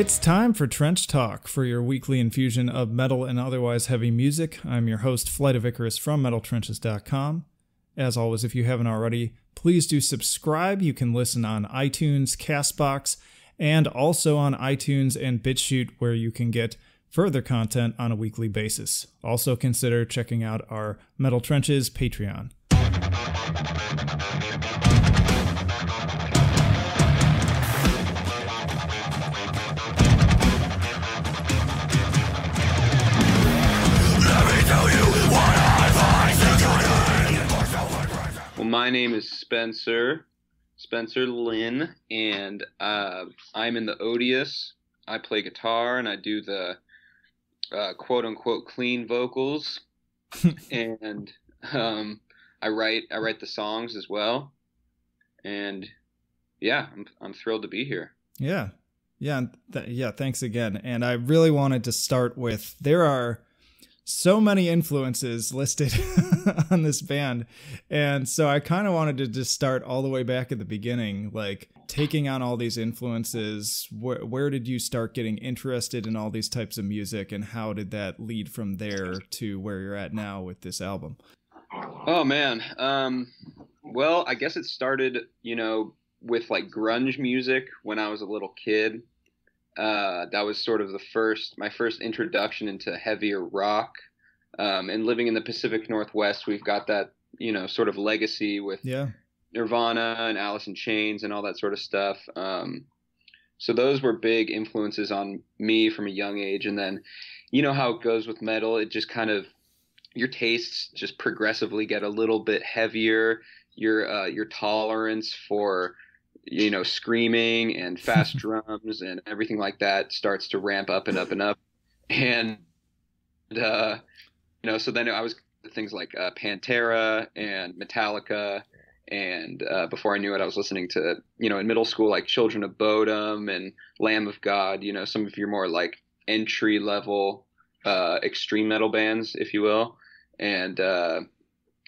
It's time for Trench Talk for your weekly infusion of metal and otherwise heavy music. I'm your host, Flight of Icarus from MetalTrenches.com. As always, if you haven't already, please do subscribe. You can listen on iTunes, Castbox, and also on iTunes and BitChute, where you can get further content on a weekly basis. Also, consider checking out our Metal Trenches Patreon. My name is Spencer, Spencer Lynn, and uh, I'm in the Odious. I play guitar and I do the uh, quote unquote clean vocals, and um, I write I write the songs as well. And yeah, I'm I'm thrilled to be here. Yeah. Yeah, th- yeah, thanks again. And I really wanted to start with there are so many influences listed on this band. And so I kind of wanted to just start all the way back at the beginning, like taking on all these influences. Wh- where did you start getting interested in all these types of music, and how did that lead from there to where you're at now with this album? Oh man. Um, well, I guess it started, you know, with like grunge music when I was a little kid. Uh, that was sort of the first, my first introduction into heavier rock. Um, and living in the Pacific Northwest, we've got that, you know, sort of legacy with Yeah. Nirvana and Alice in Chains and all that sort of stuff. Um, so those were big influences on me from a young age. And then, you know how it goes with metal. It just kind of your tastes just progressively get a little bit heavier. Your uh, your tolerance for you know screaming and fast drums and everything like that starts to ramp up and up and up. And uh, you know, so then I was things like uh, Pantera and Metallica and uh, before I knew it, I was listening to you know in middle school like Children of Bodom and Lamb of God. You know, some of your more like entry level uh, extreme metal bands, if you will, and uh,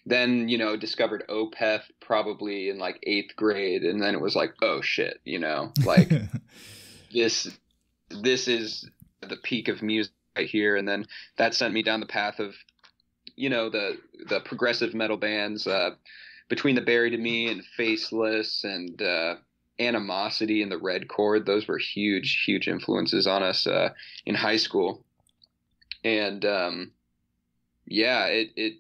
then you know discovered Opeth probably in like eighth grade, and then it was like oh shit, you know, like this this is the peak of music right here, and then that sent me down the path of you know the the progressive metal bands. Uh, between the Buried and Me and Faceless and uh, Animosity and the Red Chord, those were huge, huge influences on us uh, in high school. And um, yeah, it it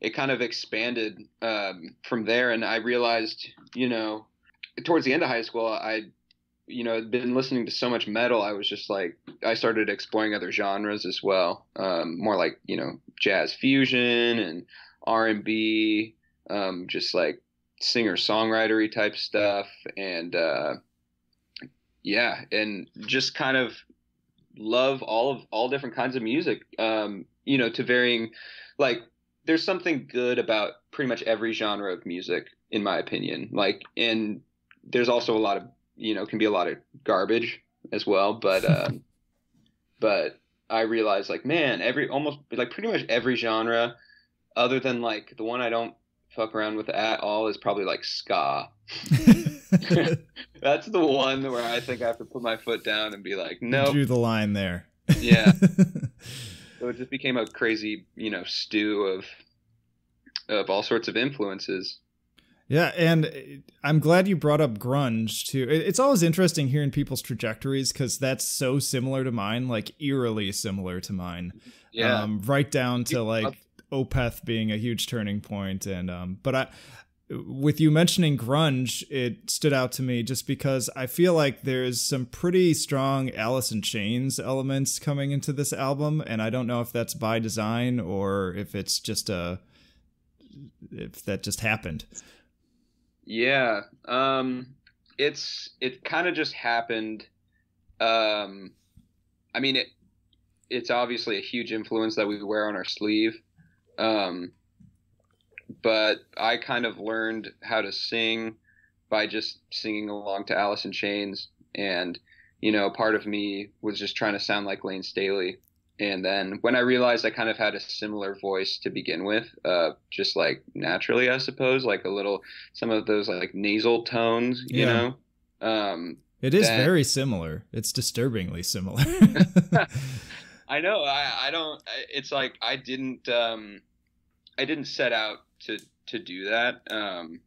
it kind of expanded um, from there, and I realized, you know, towards the end of high school, I you know had been listening to so much metal. I was just like, I started exploring other genres as well, um, more like you know jazz fusion and R and B um, just like singer songwritery type stuff and uh, yeah and just kind of love all of all different kinds of music um, you know to varying like there's something good about pretty much every genre of music in my opinion like and there's also a lot of you know can be a lot of garbage as well but um, but i realized like man every almost like pretty much every genre other than like the one i don't fuck around with at all is probably like ska. That's the one where I think I have to put my foot down and be like, no. Drew the line there. Yeah. So it just became a crazy, you know, stew of of all sorts of influences. Yeah, and I'm glad you brought up grunge too. It's always interesting hearing people's trajectories because that's so similar to mine, like eerily similar to mine. Yeah. Um, right down to like Opeth being a huge turning point, and um, but I, with you mentioning grunge, it stood out to me just because I feel like there's some pretty strong Alice in Chains elements coming into this album, and I don't know if that's by design or if it's just a if that just happened. Yeah, um, it's it kind of just happened. Um, I mean it. It's obviously a huge influence that we wear on our sleeve. Um, but I kind of learned how to sing by just singing along to Alice in Chains, and you know, part of me was just trying to sound like Lane Staley. And then when I realized I kind of had a similar voice to begin with, uh, just like naturally, I suppose, like a little, some of those like nasal tones, you Yeah. know, um, It is very similar. It's disturbingly similar. I know. I, I don't. It's like I didn't. Um, I didn't set out to to do that. Um,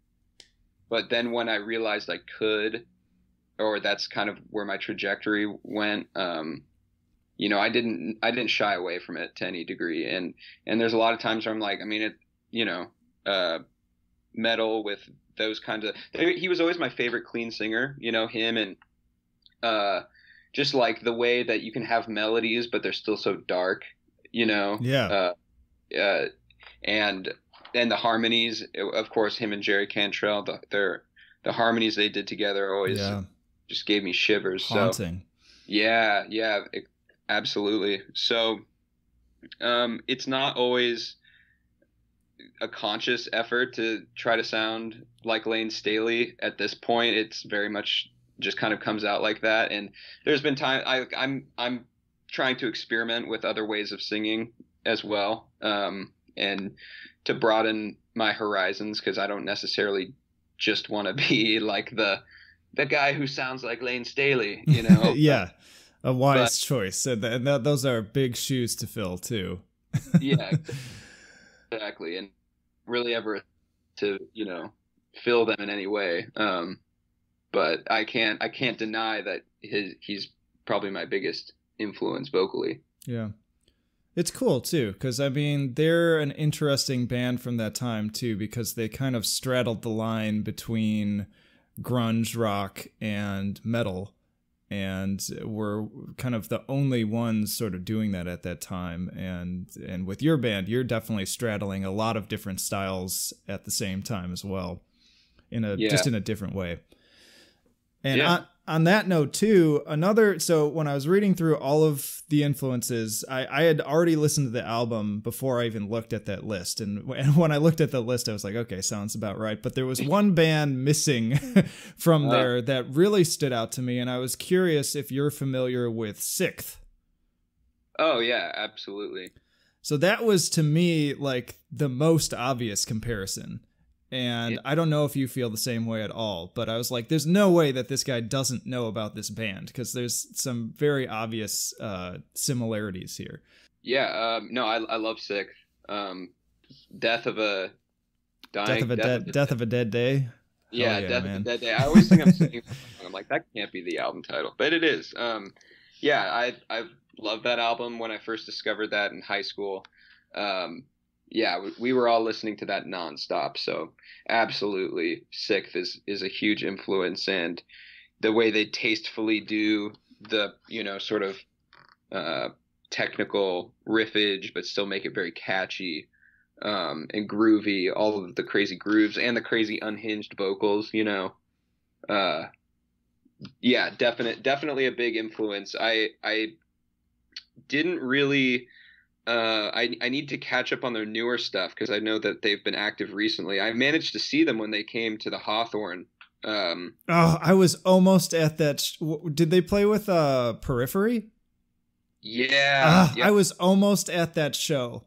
but then when I realized I could, or that's kind of where my trajectory went. Um, you know, I didn't I didn't shy away from it to any degree, and and there's a lot of times where I'm like, I mean, it, you know, uh, metal with those kinds of. He was always my favorite clean singer. You know, him and uh, just like the way that you can have melodies, but they're still so dark. You know. Yeah. Uh, uh, and and the harmonies, of course, him and Jerry Cantrell, the their the harmonies they did together always yeah. just gave me shivers. Haunting. So, yeah, yeah, it, absolutely. So, um, it's not always a conscious effort to try to sound like Lane Staley at this point. It's very much just kind of comes out like that. And there's been time I, I'm I'm trying to experiment with other ways of singing as well. Um, and to broaden my horizons because I don't necessarily just want to be like the the guy who sounds like Lane Staley, you know. yeah, a wise but, choice. And, th- th- those are big shoes to fill too. yeah, exactly, and really ever to you know fill them in any way. Um, but I can't I can't deny that his he's probably my biggest influence vocally. Yeah. It's cool too, because I mean, they're an interesting band from that time too, because they kind of straddled the line between grunge rock and metal, and were kind of the only ones sort of doing that at that time. And and with your band, you're definitely straddling a lot of different styles at the same time as well, in a yeah. just in a different way. And yeah on that note too another so when i was reading through all of the influences i, I had already listened to the album before i even looked at that list. And, and when i looked at the list i was like okay sounds about right. But there was one band missing from uh, there that really stood out to me and i was curious if you're familiar with Sikth. Oh yeah absolutely. So that was to me like the most obvious comparison and yeah. I don't know if you feel the same way at all, but I was like, there's no way that this guy doesn't know about this band because there's some very obvious uh, similarities here. Yeah, um, no, I, I love Sikth. Um, death of a dying, death of a death dead, of death of a dead day. Yeah, yeah death man. of a dead day. I always think I'm saying I'm like that can't be the album title, but it is. Um, yeah, I I loved that album when I first discovered that in high school. Um, yeah, we were all listening to that nonstop. So absolutely, Sikth is is a huge influence, and the way they tastefully do the you know sort of uh, technical riffage, but still make it very catchy um, and groovy. All of the crazy grooves and the crazy unhinged vocals. You know, uh, yeah, definite, definitely a big influence. I I didn't really uh, I, I need to catch up on their newer stuff because I know that they've been active recently. I managed to see them when they came to the Hawthorne. Um, oh, I was almost at that. Sh- did they play with uh, Periphery? Yeah, uh, I was almost at that show.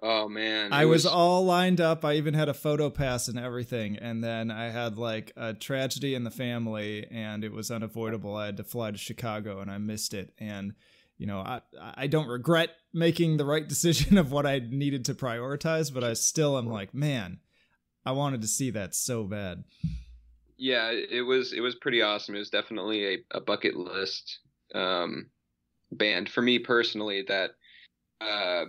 Oh man, I was... was... all lined up. I even had a photo pass and everything, and then I had like a tragedy in the family, and it was unavoidable. I had to fly to Chicago, and I missed it. And you know, I I don't regret making the right decision of what I needed to prioritize, but I still am like, man, I wanted to see that so bad. Yeah, it was it was pretty awesome. It was definitely a, a bucket list um, band for me personally. That uh,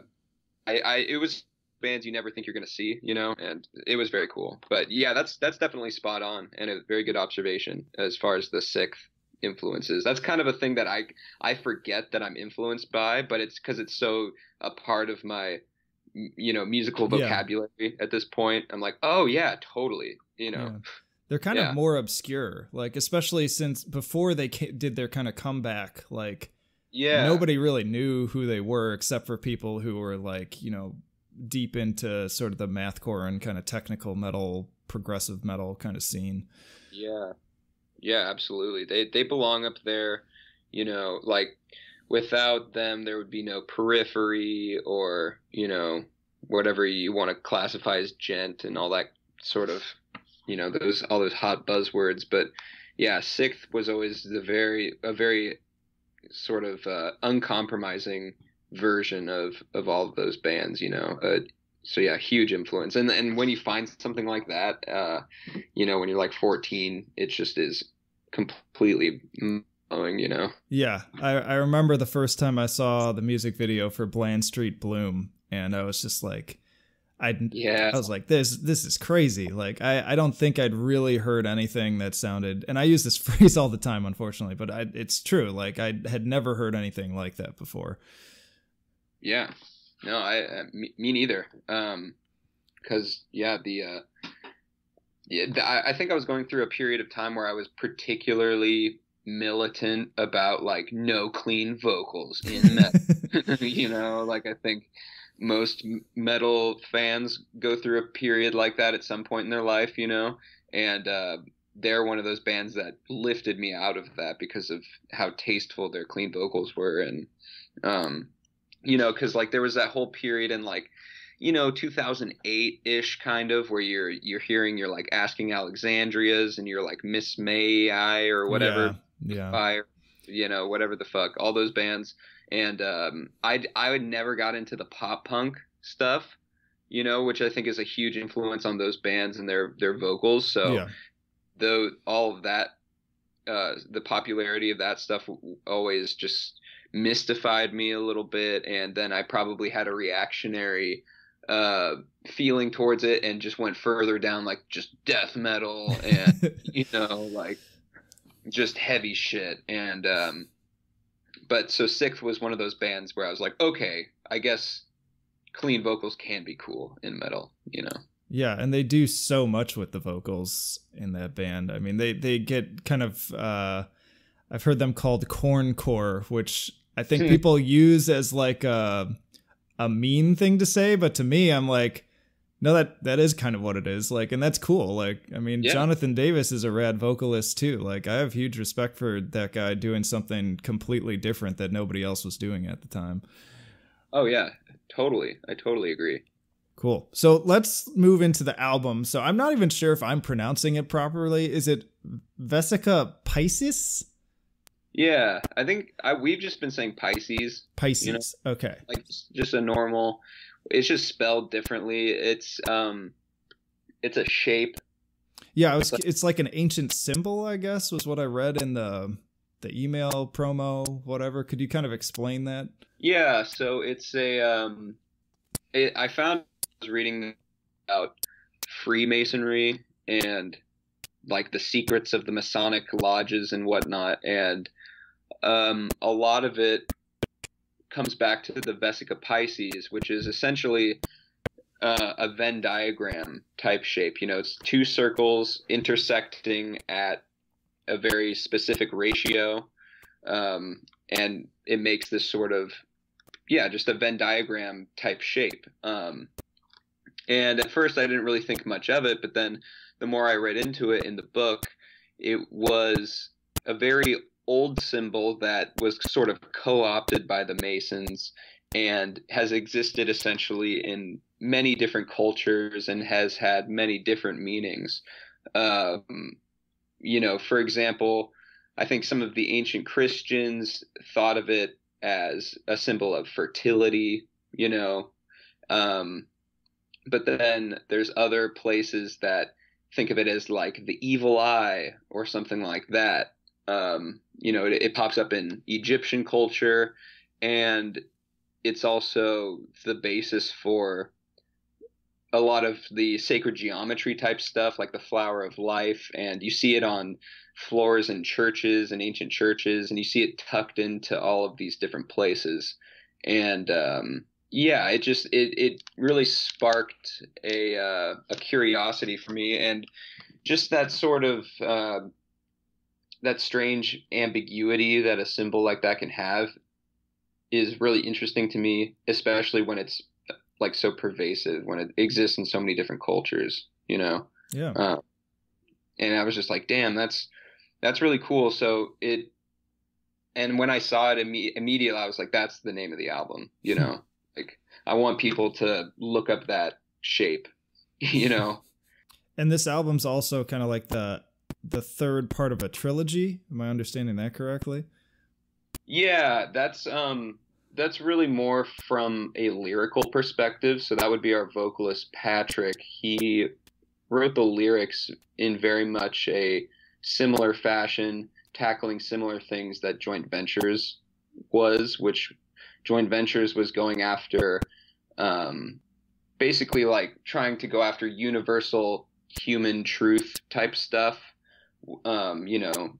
I, I it was bands you never think you're going to see, you know, and it was very cool. But yeah, that's that's definitely spot on and a very good observation as far as the Sikth influences. That's kind of a thing that I I forget that I'm influenced by, but it's because it's so a part of my you know musical vocabulary yeah. at this point. I'm like, oh yeah, totally. You know. Yeah. They're kind yeah. of more obscure, like especially since before they did their kind of comeback, like yeah, nobody really knew who they were except for people who were like you know deep into sort of the mathcore and kind of technical metal, progressive metal kind of scene. Yeah, yeah, absolutely. They they belong up there. You know, like without them, there would be no Periphery or you know whatever you want to classify as djent and all that sort of you know those all those hot buzzwords. But yeah, Sikth was always the very a very sort of uh, uncompromising version of of all of those bands. You know, uh, so yeah, huge influence. And and when you find something like that, uh, you know, when you're like 14, it just is completely blowing. You know. Yeah, I I remember the first time I saw the music video for Bland Street Bloom, and I was just like. I yeah. I was like this this is crazy. Like I I don't think I'd really heard anything that sounded and I use this phrase all the time unfortunately, but I, it's true. Like I had never heard anything like that before. Yeah. No, I uh, me, me, neither. Um cuz yeah, the uh yeah, I, I think I was going through a period of time where I was particularly militant about like no clean vocals in metal. you know, like I think most metal fans go through a period like that at some point in their life, you know, and uh, they're one of those bands that lifted me out of that because of how tasteful their clean vocals were, and um, you know, because like there was that whole period in like you know 2008 ish kind of where you're you're hearing you're like Asking Alexandrias and you're like Miss May I or whatever, yeah, yeah. By, you know, whatever the fuck, all those bands and um, I I would never got into the pop punk stuff, you know, which I think is a huge influence on those bands and their their vocals. So, yeah. though all of that, uh, the popularity of that stuff always just mystified me a little bit, and then I probably had a reactionary uh, feeling towards it and just went further down like just death metal and you know like just heavy shit and um but so Sikth was one of those bands where I was like, okay, I guess clean vocals can be cool in metal, you know. Yeah, and they do so much with the vocals in that band. I mean, they they get kind of uh I've heard them called Korn core, which I think hmm. people use as like a a mean thing to say, but to me I'm like no, that that is kind of what it is. Like, and that's cool. Like, I mean, yeah. Jonathan Davis is a rad vocalist too. Like, I have huge respect for that guy doing something completely different that nobody else was doing at the time. Oh yeah, totally. I totally agree. Cool. So let's move into the album. So I'm not even sure if I'm pronouncing it properly. Is it Vesica Pisces? Yeah, I think I, we've just been saying Pisces. Pisces. You know? Okay. Like just a normal it's just spelled differently. It's um, it's a shape. Yeah, it was, it's like an ancient symbol, I guess, was what I read in the the email promo, whatever. Could you kind of explain that? Yeah, so it's a um, it, I found I was reading about Freemasonry and like the secrets of the Masonic lodges and whatnot, and um, a lot of it comes back to the Vesica Pisces, which is essentially uh, a Venn diagram type shape. You know, it's two circles intersecting at a very specific ratio, um, and it makes this sort of yeah, just a Venn diagram type shape. Um, and at first, I didn't really think much of it, but then the more I read into it in the book, it was a very old symbol that was sort of co-opted by the Masons and has existed essentially in many different cultures and has had many different meanings. Um, you know, for example, I think some of the ancient Christians thought of it as a symbol of fertility, you know. Um, but then there's other places that think of it as like the evil eye or something like that. Um, you know, it, it pops up in Egyptian culture, and it's also the basis for a lot of the sacred geometry type stuff, like the flower of life, and you see it on floors in churches and ancient churches, and you see it tucked into all of these different places. And um, yeah, it just it it really sparked a uh, a curiosity for me, and just that sort of uh, that strange ambiguity that a symbol like that can have is really interesting to me, especially when it's like so pervasive, when it exists in so many different cultures, you know? Yeah. Uh, and I was just like, damn, that's, that's really cool. So it, and when I saw it imme- immediately, I was like, that's the name of the album, you know? like, I want people to look up that shape, you know? And this album's also kind of like the the third part of a trilogy. Am I understanding that correctly? Yeah, that's um that's really more from a lyrical perspective. So that would be our vocalist Patrick. He wrote the lyrics in very much a similar fashion, tackling similar things that Joint Ventures was, which Joint Ventures was going after um, basically like trying to go after universal human truth type stuff. Um, you know,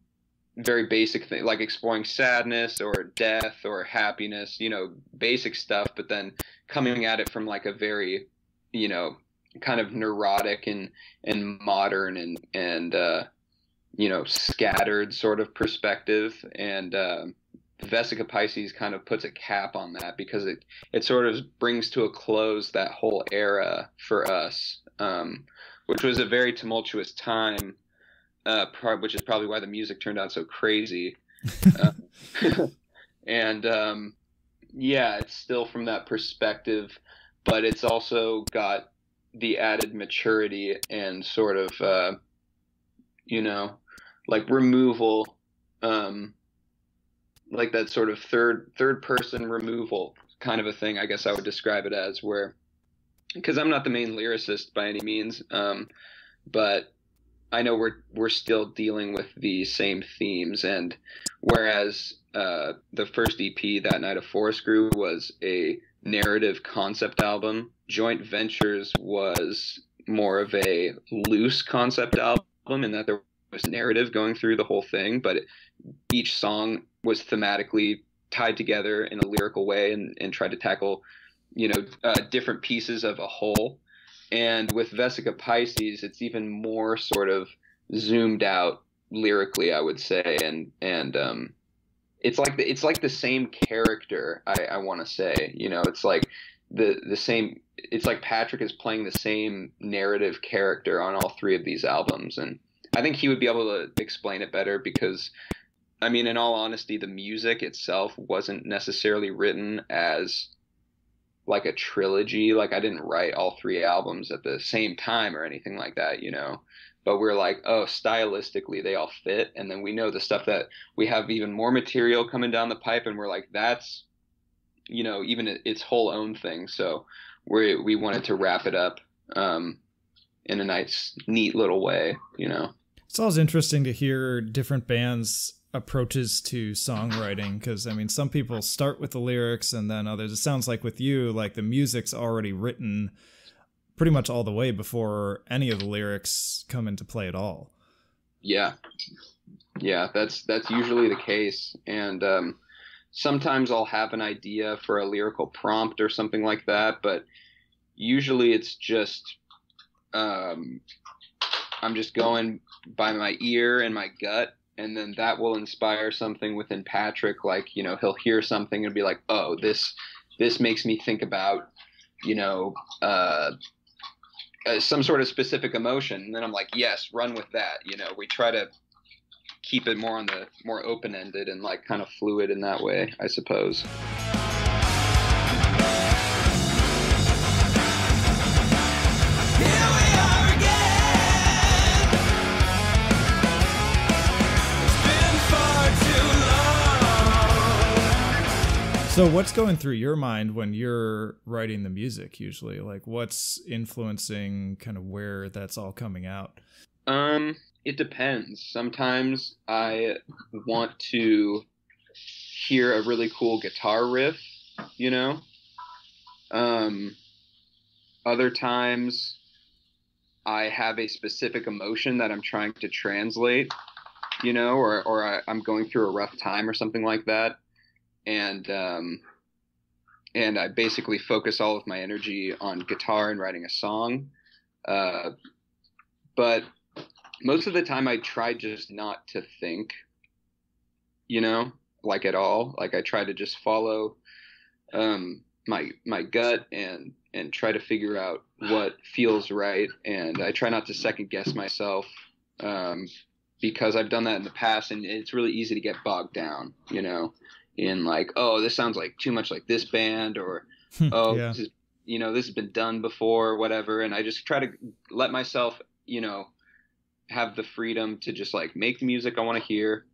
very basic thing like exploring sadness or death or happiness, you know, basic stuff, but then coming at it from like a very, you know, kind of neurotic and and modern and and uh, you know scattered sort of perspective. And uh, Vesica Pisces kind of puts a cap on that because it it sort of brings to a close that whole era for us, um, which was a very tumultuous time, uh, which is probably why the music turned out so crazy. uh, and um, yeah, it's still from that perspective, but it's also got the added maturity and sort of uh, you know like removal um, like that sort of third third person removal kind of a thing. I guess I would describe it as where because I'm not the main lyricist by any means, um, but I know we're we're still dealing with the same themes. And whereas uh, the first EP, That Night a Forest Grew, was a narrative concept album, Joint Ventures was more of a loose concept album in that there was narrative going through the whole thing, but each song was thematically tied together in a lyrical way and, and tried to tackle, you know, uh, different pieces of a whole. And with Vesica Pisces, it's even more sort of zoomed out lyrically, I would say, and and um, it's like the, it's like the same character. I, I want to say, you know, it's like the the same. It's like Patrick is playing the same narrative character on all three of these albums, and I think he would be able to explain it better because I mean, in all honesty, the music itself wasn't necessarily written as like a trilogy. Like I didn't write all three albums at the same time or anything like that, you know. But we're like, oh, stylistically they all fit, and then we know the stuff that we have even more material coming down the pipe, and we're like, that's, you know, even its whole own thing. So we we wanted to wrap it up um, in a nice, neat little way, you know. It's always interesting to hear different bands approaches to songwriting because I mean some people start with the lyrics and then others it sounds like with you like the music's already written pretty much all the way before any of the lyrics come into play at all. Yeah. Yeah, that's that's usually the case and um sometimes I'll have an idea for a lyrical prompt or something like that, but usually it's just um I'm just going by my ear and my gut and then that will inspire something within Patrick. Like you know, he'll hear something and be like, "Oh, this this makes me think about you know uh, uh, some sort of specific emotion." And then I'm like, "Yes, run with that." You know, we try to keep it more on the more open ended and like kind of fluid in that way, I suppose. So what's going through your mind when you're writing the music usually? Like what's influencing kind of where that's all coming out? Um it depends. Sometimes I want to hear a really cool guitar riff, you know? Um other times I have a specific emotion that I'm trying to translate, you know, or or I, I'm going through a rough time or something like that and um, and I basically focus all of my energy on guitar and writing a song. Uh, but most of the time, I try just not to think, you know, like at all. Like I try to just follow um, my my gut and and try to figure out what feels right. And I try not to second guess myself um, because I've done that in the past, and it's really easy to get bogged down, you know in like, oh, this sounds like too much like this band, or hmm, oh, yeah. this is, you know, this has been done before, whatever. And I just try to let myself you know, have the freedom to just like make the music I want to hear.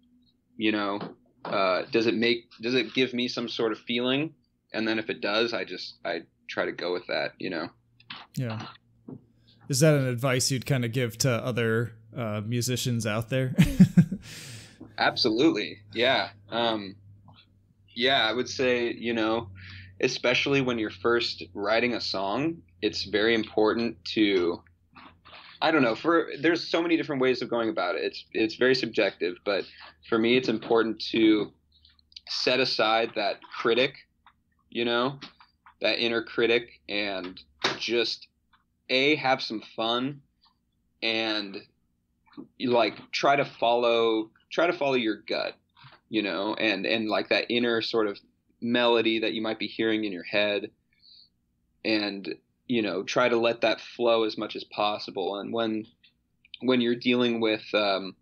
You know, uh, does it make does it give me some sort of feeling? And then if it does, I just I try to go with that. You know. Yeah. Is that an advice you'd kind of give to other uh, musicians out there? Absolutely. Yeah. Um, yeah, I would say, you know, especially when you're first writing a song, it's very important to I don't know, for there's so many different ways of going about it. It's it's very subjective, but for me it's important to set aside that critic, you know, that inner critic and just a have some fun and like try to follow try to follow your gut you know and and like that inner sort of melody that you might be hearing in your head. And you know try to let that flow as much as possible. And when when you're dealing with um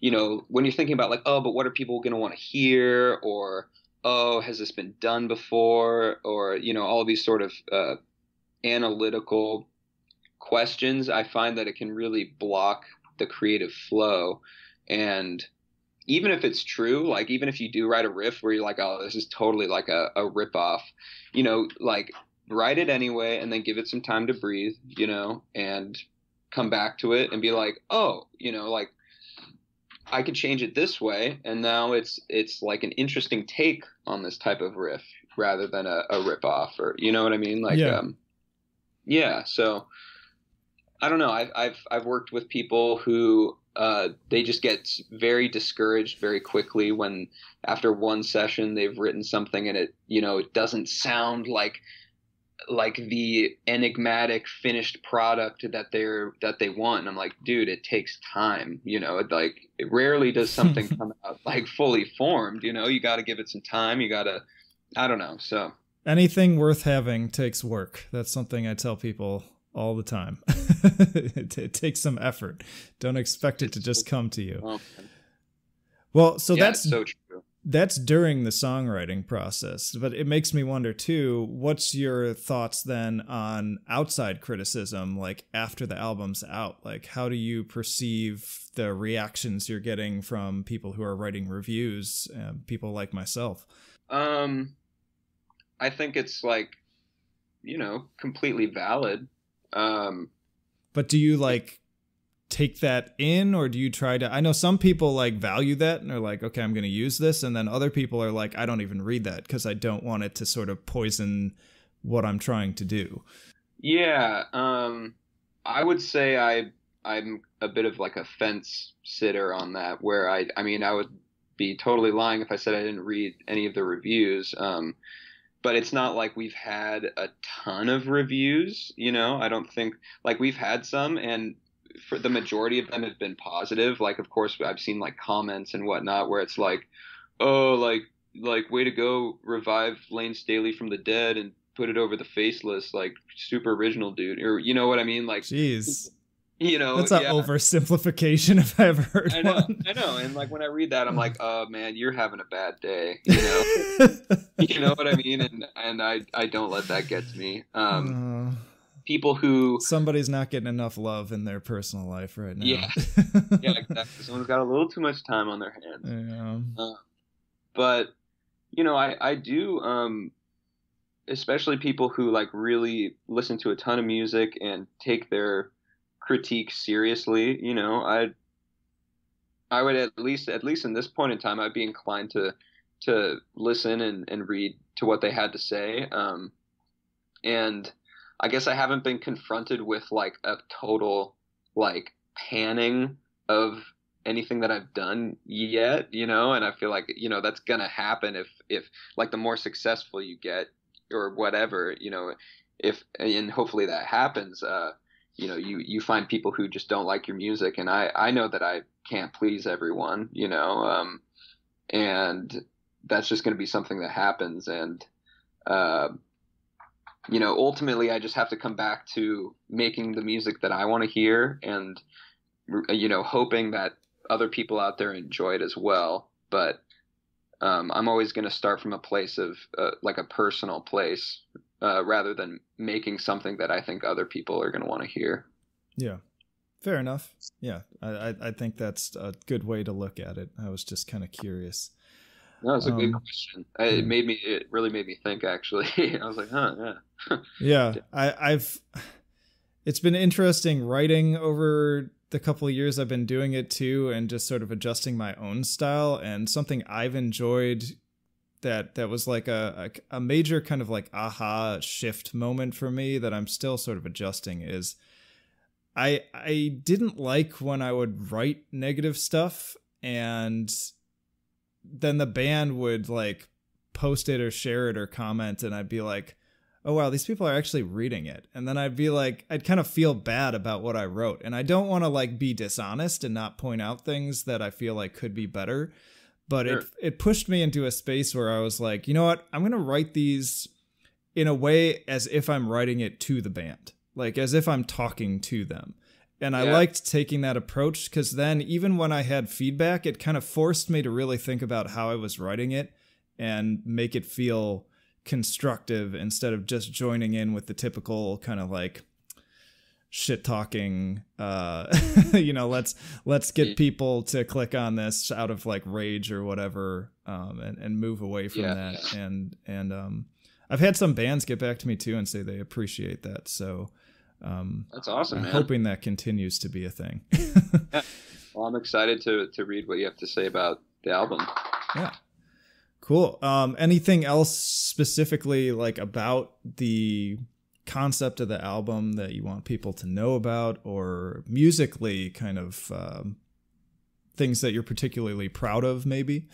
you know when you're thinking about like oh but what are people going to want to hear? or oh has this been done before? or you know all these sort of uh, analytical questions i find that it can really block the creative flow. And even if it's true, like even if you do write a riff where you're like, oh, this is totally like a, a rip off, you know, like write it anyway and then give it some time to breathe, you know, and come back to it and be like, oh, you know, like I could change it this way, and now it's it's like an interesting take on this type of riff rather than a, a rip off, or you know what I mean? Like, yeah. um, yeah. So I don't know. I've I've I've worked with people who uh, they just get very discouraged very quickly when after one session they've written something and it you know it doesn't sound like like the enigmatic finished product that they're that they want. And i'm like dude it takes time you know it, like it rarely does something come out like fully formed you know? You got to give it some time you got to i don't know so. Anything worth having takes work. That's something i tell people all the time. it, it, takes some effort. Don't expect it to just come to you. Well, so yeah, that's so true. That's during the songwriting process, but it makes me wonder too. What's your thoughts then on outside criticism, like after the album's out? Like, how do you perceive the reactions you're getting from people who are writing reviews, uh, people like myself? Um, I think it's like, you know, completely valid um, but do you like take that in or do you try to I know some people like value that and are like okay I'm going to use this and then other people are like I don't even read that cuz I don't want it to sort of poison what I'm trying to do. Yeah, um I would say I I'm a bit of like a fence sitter on that where I I mean I would be totally lying if I said I didn't read any of the reviews. Um but it's not like we've had a ton of reviews you know? I don't think like we've had some and for the majority of them have been positive. Like of course i've seen like comments and whatnot where it's like oh like like way to go revive Lane staley from the dead and put it over the faceless like super original dude or you know what i mean? Like jeez you know that's an yeah. oversimplification if i ever heard I know, one. I know and like when i read that i'm like oh man you're having a bad day you know? You know what i mean? And and i i don't let that get to me. Um uh, people who somebody's not getting enough love in their personal life right now. Yeah. Yeah exactly. Someone's got a little too much time on their hands. Yeah. Uh, but you know i i do um especially people who like really listen to a ton of music and take their critique seriously, you know, I I would at least at least in this point in time I'd be inclined to to listen and, and read to what they had to say. Um, and I guess I haven't been confronted with like a total like panning of anything that I've done yet, you know, and I feel like, you know, that's gonna happen if if like the more successful you get or whatever, you know, if and hopefully that happens, uh you know you you find people who just don't like your music and i i know that i can't please everyone you know um and that's just going to be something that happens and uh you know ultimately i just have to come back to making the music that i want to hear and you know hoping that other people out there enjoy it as well but um, I'm always going to start from a place of uh, like a personal place uh, rather than making something that I think other people are going to want to hear. Yeah. Fair enough. Yeah, I I think that's a good way to look at it. I was just kind of curious. No, it's a um, good question. It made me. It really made me think. Actually, I was like, huh, yeah. yeah, I, I've. It's been interesting writing over the couple of years I've been doing it too, and just sort of adjusting my own style. And something I've enjoyed that that was like a, a, a major kind of like aha shift moment for me that I'm still sort of adjusting is I I didn't like when I would write negative stuff and then the band would like post it or share it or comment and I'd be like oh wow these people are actually reading it. And then I'd be like I'd kind of feel bad about what I wrote. And I don't want to like be dishonest and not point out things that I feel like could be better but sure. it it pushed me into a space where I was like you know what I'm going to write these in a way as if I'm writing it to the band like as if I'm talking to them. And I liked taking that approach because then, even when I had feedback, it kind of forced me to really think about how I was writing it and make it feel constructive instead of just joining in with the typical kind of like shit talking uh you know let's let's get people to click on this out of like rage or whatever um and, and move away from yeah. that and and um i've had some bands get back to me too and say they appreciate that so um, That's awesome. I'm man. hoping that continues to be a thing. yeah. Well, I'm excited to to read what you have to say about the album. Yeah. Cool. Um, anything else specifically like about the concept of the album that you want people to know about, or musically, kind of um, things that you're particularly proud of, maybe?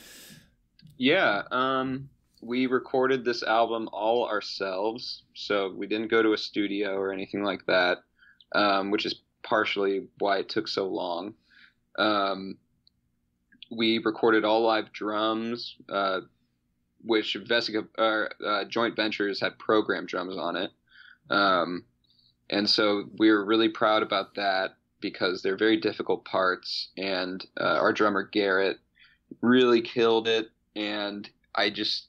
Yeah. Um, we recorded this album all ourselves, so we didn't go to a studio or anything like that, um, which is partially why it took so long. Um, we recorded all live drums, uh, which Vesica uh, uh, Joint Ventures had programmed drums on it, um, and so we were really proud about that because they're very difficult parts, and uh, our drummer Garrett really killed it, and I just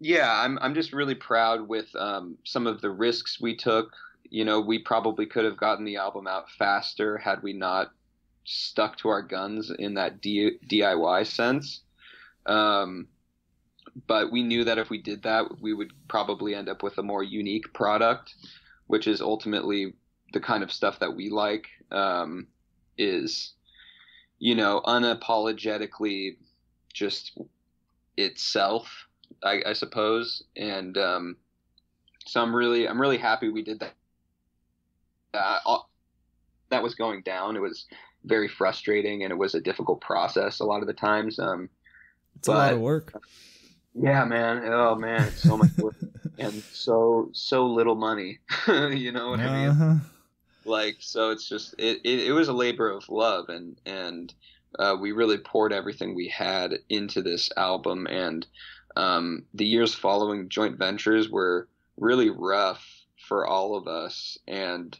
yeah, I'm I'm just really proud with um, some of the risks we took. You know, we probably could have gotten the album out faster had we not stuck to our guns in that D- DIY sense. Um, but we knew that if we did that, we would probably end up with a more unique product, which is ultimately the kind of stuff that we like. Um, is you know unapologetically just itself I, I suppose. And um, so I'm really I'm really happy we did that. Uh, that was going down. It was very frustrating and it was a difficult process a lot of the times. Um, it's but, a lot of work. Yeah, man. Oh man, it's so much work and so so little money. you know what. I mean? Uh-huh. Like so, it's just it, it, it was a labor of love and and uh, we really poured everything we had into this album and um, the years following joint ventures were really rough for all of us. And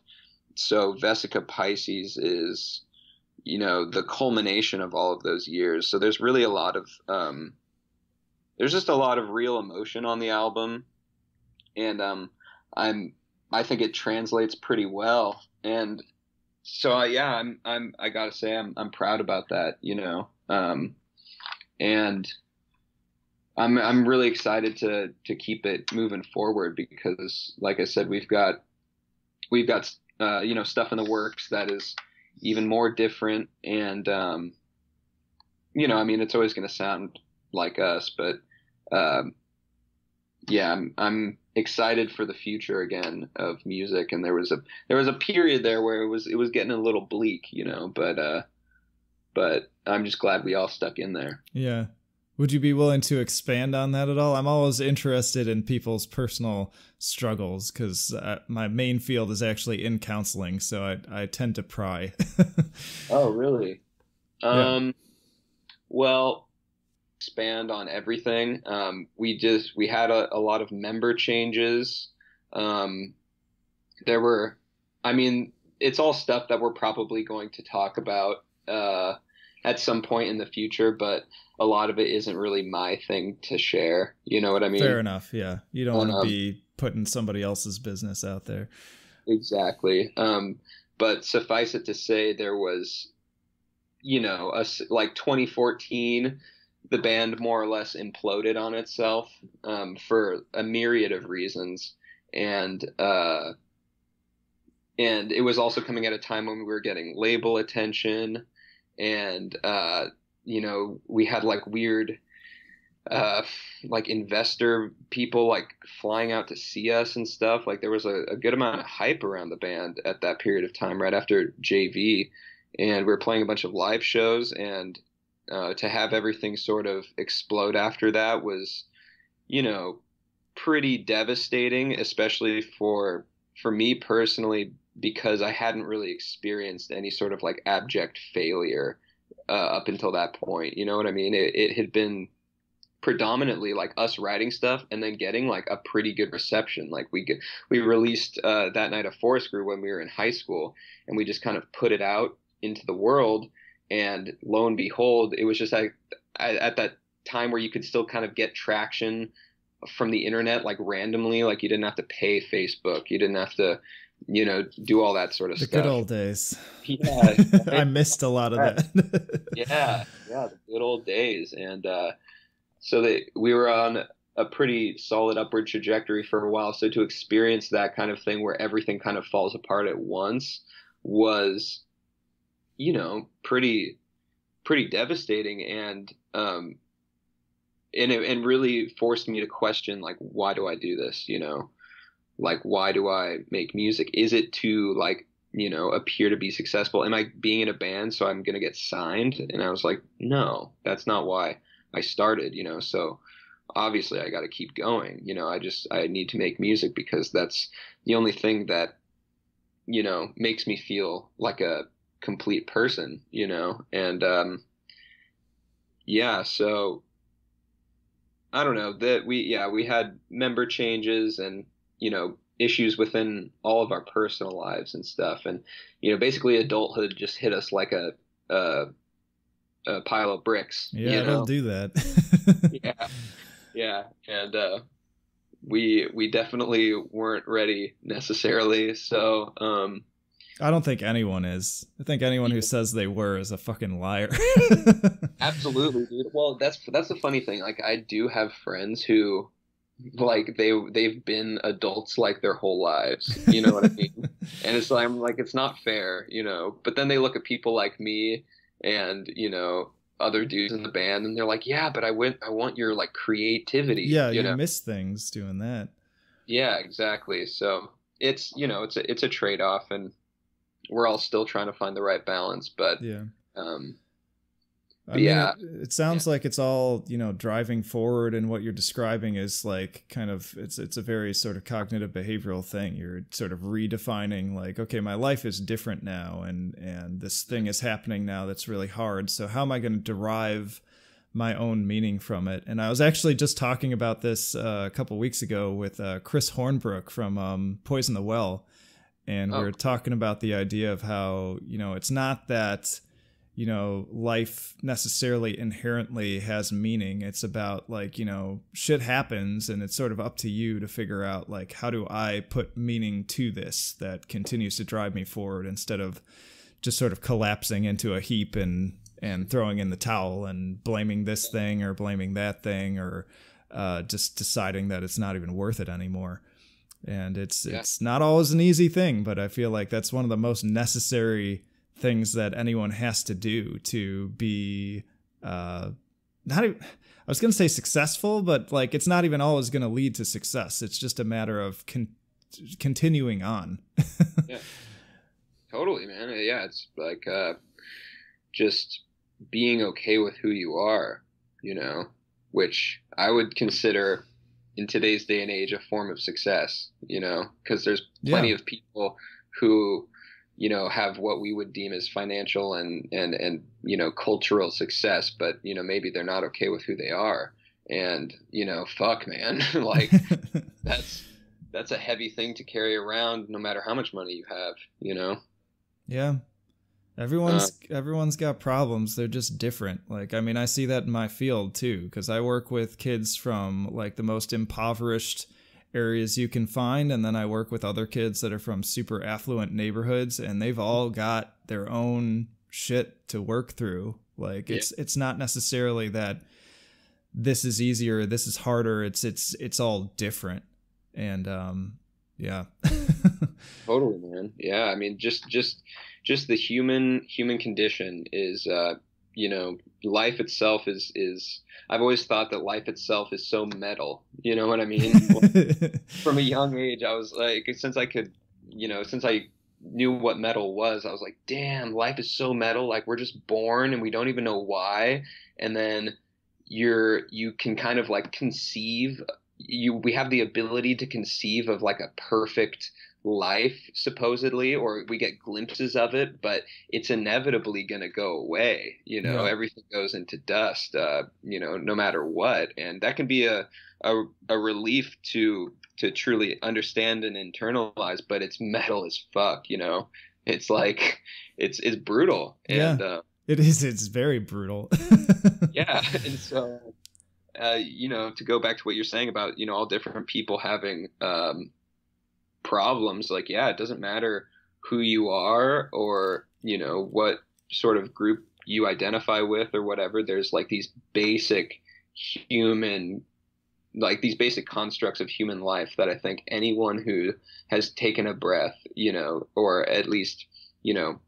so Vesica Pisces is, you know, the culmination of all of those years. So there's really a lot of, um, there's just a lot of real emotion on the album. And, um, I'm, I think it translates pretty well. And so, uh, yeah, I'm, I'm, I gotta say, I'm, I'm proud about that, you know, um, and, I'm I'm really excited to to keep it moving forward because, like I said, we've got we've got uh, you know stuff in the works that is even more different, and um, you know, I mean, it's always going to sound like us, but um, yeah, I'm I'm excited for the future again of music, and there was a there was a period there where it was it was getting a little bleak, you know, but uh, but I'm just glad we all stuck in there. Yeah, would you be willing to expand on that at all? I'm always interested in people's personal struggles because uh, my main field is actually in counseling, so I, I tend to pry. oh, really? Um. Well, expand on everything. Um, we just we had a, a lot of member changes. Um, there were, I mean, it's all stuff that we're probably going to talk about. Uh, at some point in the future, but a lot of it isn't really my thing to share. You know what I mean? Fair enough. Yeah. You don't want to um, be putting somebody else's business out there. Exactly. Um, but suffice it to say, there was, you know, us like 2014, the band more or less imploded on itself um, for a myriad of reasons, and uh, and it was also coming at a time when we were getting label attention, and uh, you know, we had like weird uh, like investor people like flying out to see us and stuff. Like there was a, a, good amount of hype around the band at that period of time, right after JV, and we were playing a bunch of live shows. And uh, to have everything sort of explode after that was, you know, pretty devastating, especially for for me personally because I hadn't really experienced any sort of like abject failure uh, up until that point. You know what I mean? It, it had been predominantly like us writing stuff and then getting like a pretty good reception. Like we get, we released uh, That Night a Forest Grew when we were in high school, and we just kind of put it out into the world. And lo and behold, it was just like at that time where you could still kind of get traction from the internet like randomly like you didn't have to pay facebook you didn't have to you know do all that sort of stuff. the stuff. good old days. Yeah. I missed a lot of that. Yeah yeah the good old days. And uh so that we were on a pretty solid upward trajectory for a while. So to experience that kind of thing where everything kind of falls apart at once was, you know, pretty, pretty devastating and, um, and it, and really forced me to question like, why do I do this? You know, like, why do I make music? Is it to like, you know, appear to be successful? Am I being in a band so I'm going to get signed? And I was like, no, that's not why. I started, you know, so obviously I got to keep going. You know, I just I need to make music because that's the only thing that you know makes me feel like a complete person, you know. And um yeah, so I don't know that we yeah, we had member changes and you know issues within all of our personal lives and stuff and you know basically adulthood just hit us like a, a a pile of bricks. Yeah, you know? don't do that. yeah, yeah, and uh, we we definitely weren't ready necessarily. So um, I don't think anyone is. I think anyone who says they were is a fucking liar. Absolutely, dude. Well, that's that's the funny thing. Like, I do have friends who like they they've been adults like their whole lives you know what i mean and it's like i'm like it's not fair you know but then they look at people like me and you know other dudes in the band and they're like yeah but i went i want your like creativity yeah you, you know? miss things doing that yeah exactly so it's you know it's a it's a trade-off and we're all still trying to find the right balance but yeah um I mean, yeah, it, it sounds yeah. like it's all you know driving forward, and what you're describing is like kind of it's it's a very sort of cognitive behavioral thing. You're sort of redefining like, okay, my life is different now, and and this thing is happening now that's really hard. So how am I going to derive my own meaning from it? And I was actually just talking about this uh, a couple weeks ago with uh, Chris Hornbrook from um, Poison the Well, and oh. we are talking about the idea of how you know it's not that you know, life necessarily inherently has meaning. It's about like, you know, shit happens and it's sort of up to you to figure out like how do I put meaning to this that continues to drive me forward instead of just sort of collapsing into a heap and and throwing in the towel and blaming this thing or blaming that thing or uh, just deciding that it's not even worth it anymore. And it's yeah. it's not always an easy thing, but I feel like that's one of the most necessary things that anyone has to do to be uh not even, I was going to say successful, but like it's not even always going to lead to success. It's just a matter of con- continuing on. yeah. Totally, man. Yeah, it's like uh just being okay with who you are, you know, which I would consider in today's day and age a form of success, you know, because there's plenty yeah. of people who you know have what we would deem as financial and and and you know cultural success but you know maybe they're not okay with who they are. And you know fuck man. Like that's that's a heavy thing to carry around no matter how much money you have you know? Yeah everyone's uh, everyone's got problems they're just different like i mean i see that in my field too because i work with kids from like the most impoverished areas you can find and then I work with other kids that are from super affluent neighborhoods and they've all got their own shit to work through. Like it's yeah. it's not necessarily that this is easier, this is harder. It's it's it's all different. And um yeah. totally, man. Yeah, I mean just just just the human human condition is uh you know life itself is is I've always thought that life itself is so metal. You know what I mean? From a young age, I was like, since I could, you know, since I knew what metal was, I was like, damn, life is so metal. Like we're just born and we don't even know why. And then you're you can kind of like conceive you we have the ability to conceive of like a perfect life supposedly or we get glimpses of it but it's inevitably going to go away you know yeah. everything goes into dust uh, you know no matter what and that can be a, a, a relief to to truly understand and internalize but it's metal as fuck you know it's like it's it's brutal and yeah. Uh, it is it's very brutal yeah and so uh, you know to go back to what you're saying about you know all different people having um, problems like yeah it doesn't matter who you are or you know what sort of group you identify with or whatever there's like these basic human like these basic constructs of human life that i think anyone who has taken a breath you know or at least you know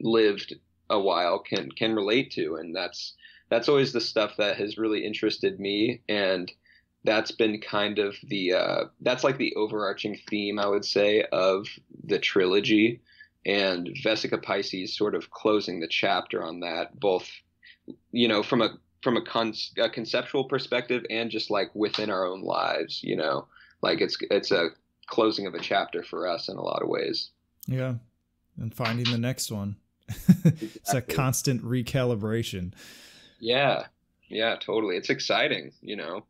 lived a while can can relate to and that's that's always the stuff that has really interested me and that's been kind of the uh, that's like the overarching theme I would say of the trilogy, and Vesica Piscis sort of closing the chapter on that, both you know from a from a, con- a conceptual perspective and just like within our own lives, you know, like it's it's a closing of a chapter for us in a lot of ways. Yeah, and finding the next one. it's a constant recalibration. Yeah, yeah, totally. It's exciting, you know.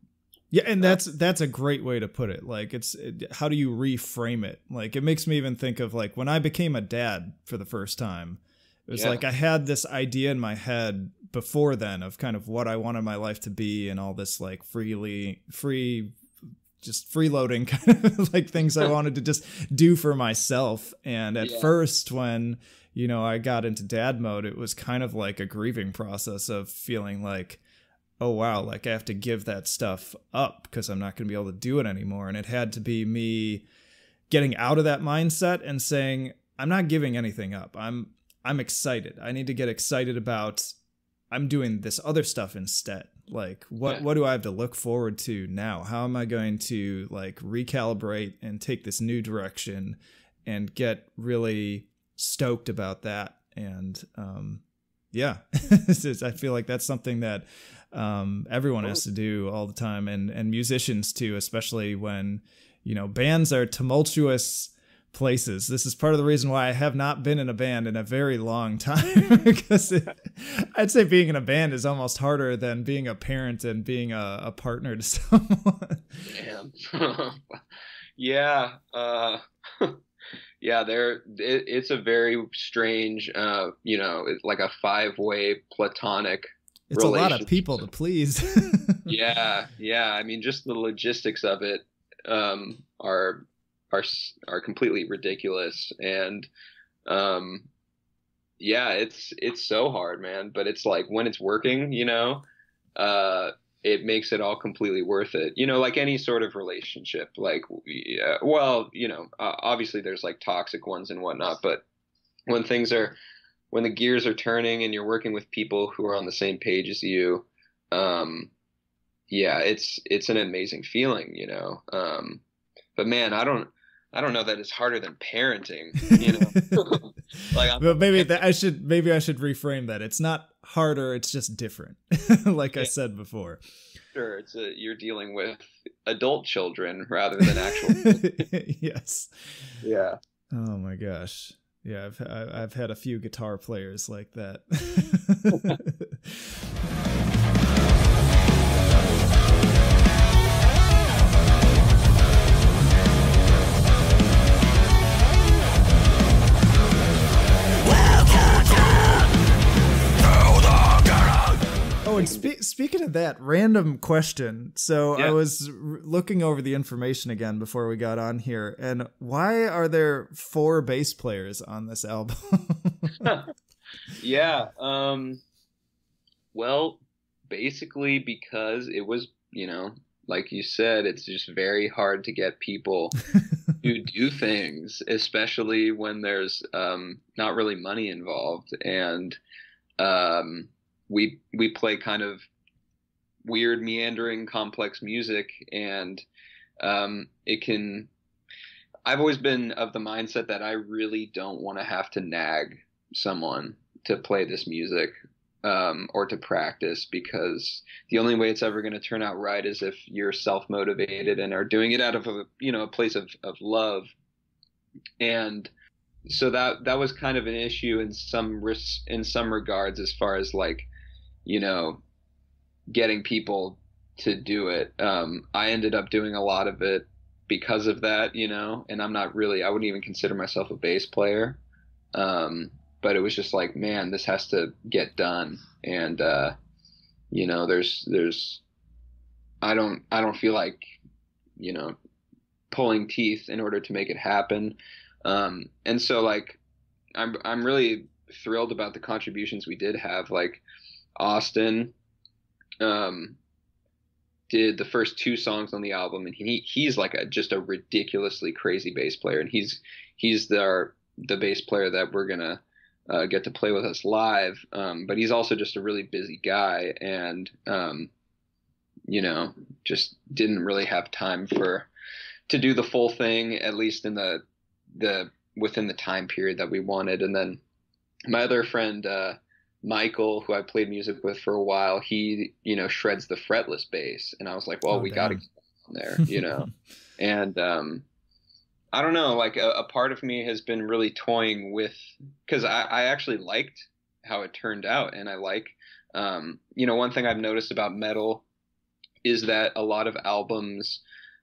Yeah, and that's that's a great way to put it. Like it's it, how do you reframe it? Like it makes me even think of like when I became a dad for the first time. It was yeah. like I had this idea in my head before then of kind of what I wanted my life to be and all this like freely free just freeloading kind of like things I wanted to just do for myself. And at yeah. first when, you know, I got into dad mode, it was kind of like a grieving process of feeling like oh wow, like I have to give that stuff up because I'm not going to be able to do it anymore. And it had to be me getting out of that mindset and saying, I'm not giving anything up. I'm I'm excited. I need to get excited about I'm doing this other stuff instead. Like what yeah. what do I have to look forward to now? How am I going to like recalibrate and take this new direction and get really stoked about that and um yeah i feel like that's something that um, everyone has to do all the time, and and musicians too, especially when you know bands are tumultuous places. This is part of the reason why I have not been in a band in a very long time because it, I'd say being in a band is almost harder than being a parent and being a, a partner to someone. Yeah. Uh, yeah, there. It, it's a very strange, uh, you know, like a five-way platonic it's a lot of people to please. yeah, yeah. I mean, just the logistics of it um, are are are completely ridiculous, and um, yeah, it's it's so hard, man. But it's like when it's working, you know, uh, it makes it all completely worth it. You know, like any sort of relationship. Like, yeah, well, you know, uh, obviously there's like toxic ones and whatnot, but when things are when the gears are turning and you're working with people who are on the same page as you, um, yeah, it's it's an amazing feeling, you know. Um, but man, I don't I don't know that it's harder than parenting, you know. like, I'm, but maybe that I should maybe I should reframe that. It's not harder; it's just different. like yeah. I said before. Sure, it's a, you're dealing with adult children rather than actual. yes. Yeah. Oh my gosh. Yeah, I've I've had a few guitar players like that. Oh, and spe- speaking of that, random question. So Yeah. I was r- looking over the information again before we got on here, and why are there four bass players on this album? yeah. Um, well, basically because it was, you know, like you said, it's just very hard to get people to do things, especially when there's um, not really money involved, and um, we we play kind of weird, meandering, complex music, and um, it can. I've always been of the mindset that I really don't want to have to nag someone to play this music um, or to practice because the only way it's ever going to turn out right is if you're self motivated and are doing it out of a you know a place of, of love and so that that was kind of an issue in some in some regards as far as like you know getting people to do it. Um, I ended up doing a lot of it because of that you know and I'm not really I wouldn't even consider myself a bass player. Um, but it was just like man this has to get done. And uh you know there's there's i don't i don't feel like you know pulling teeth in order to make it happen. Um and so like i'm i'm really thrilled about the contributions we did have. Like austin um did the first two songs on the album and he he's like a just a ridiculously crazy bass player and he's he's the our, the bass player that we're gonna uh, get to play with us live. Um, but he's also just a really busy guy, and um, you know, just didn't really have time for to do the full thing, at least in the the within the time period that we wanted. And then my other friend uh, Michael, who I played music with for a while, he you know shreds the fretless bass, and I was like, well, Oh, we got to get on there, you know, and um, I don't know, like a, a part of me has been really toying with because I, I actually liked how it turned out, and I like, um, you know, one thing I've noticed about metal is that a lot of albums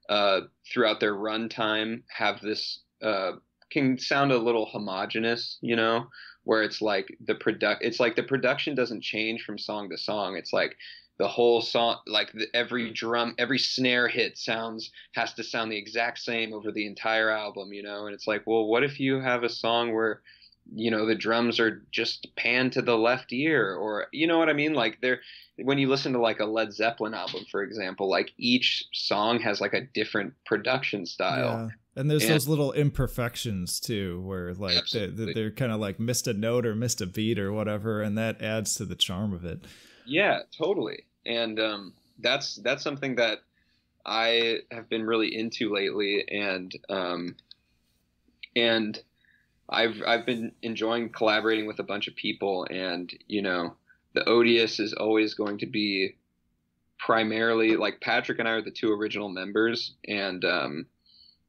uh, throughout their runtime have this uh, can sound a little homogenous, you know, where it's like the product, it's like the production doesn't change from song to song. It's like the whole song, like the, every drum, every snare hit sounds has to sound the exact same over the entire album, you know. And it's like, well, what if you have a song where you know the drums are just panned to the left ear or you know what i mean like they're when you listen to like a led zeppelin album for example like each song has like a different production style Yeah. And there's And- those little imperfections too, where like they, they, they're kind of like missed a note or missed a beat or whatever, and that adds to the charm of it. Yeah, totally. And um, that's that's something that I have been really into lately, and um, and I've I've been enjoying collaborating with a bunch of people, and you know, the Odious is always going to be primarily like Patrick and I are the two original members, and um,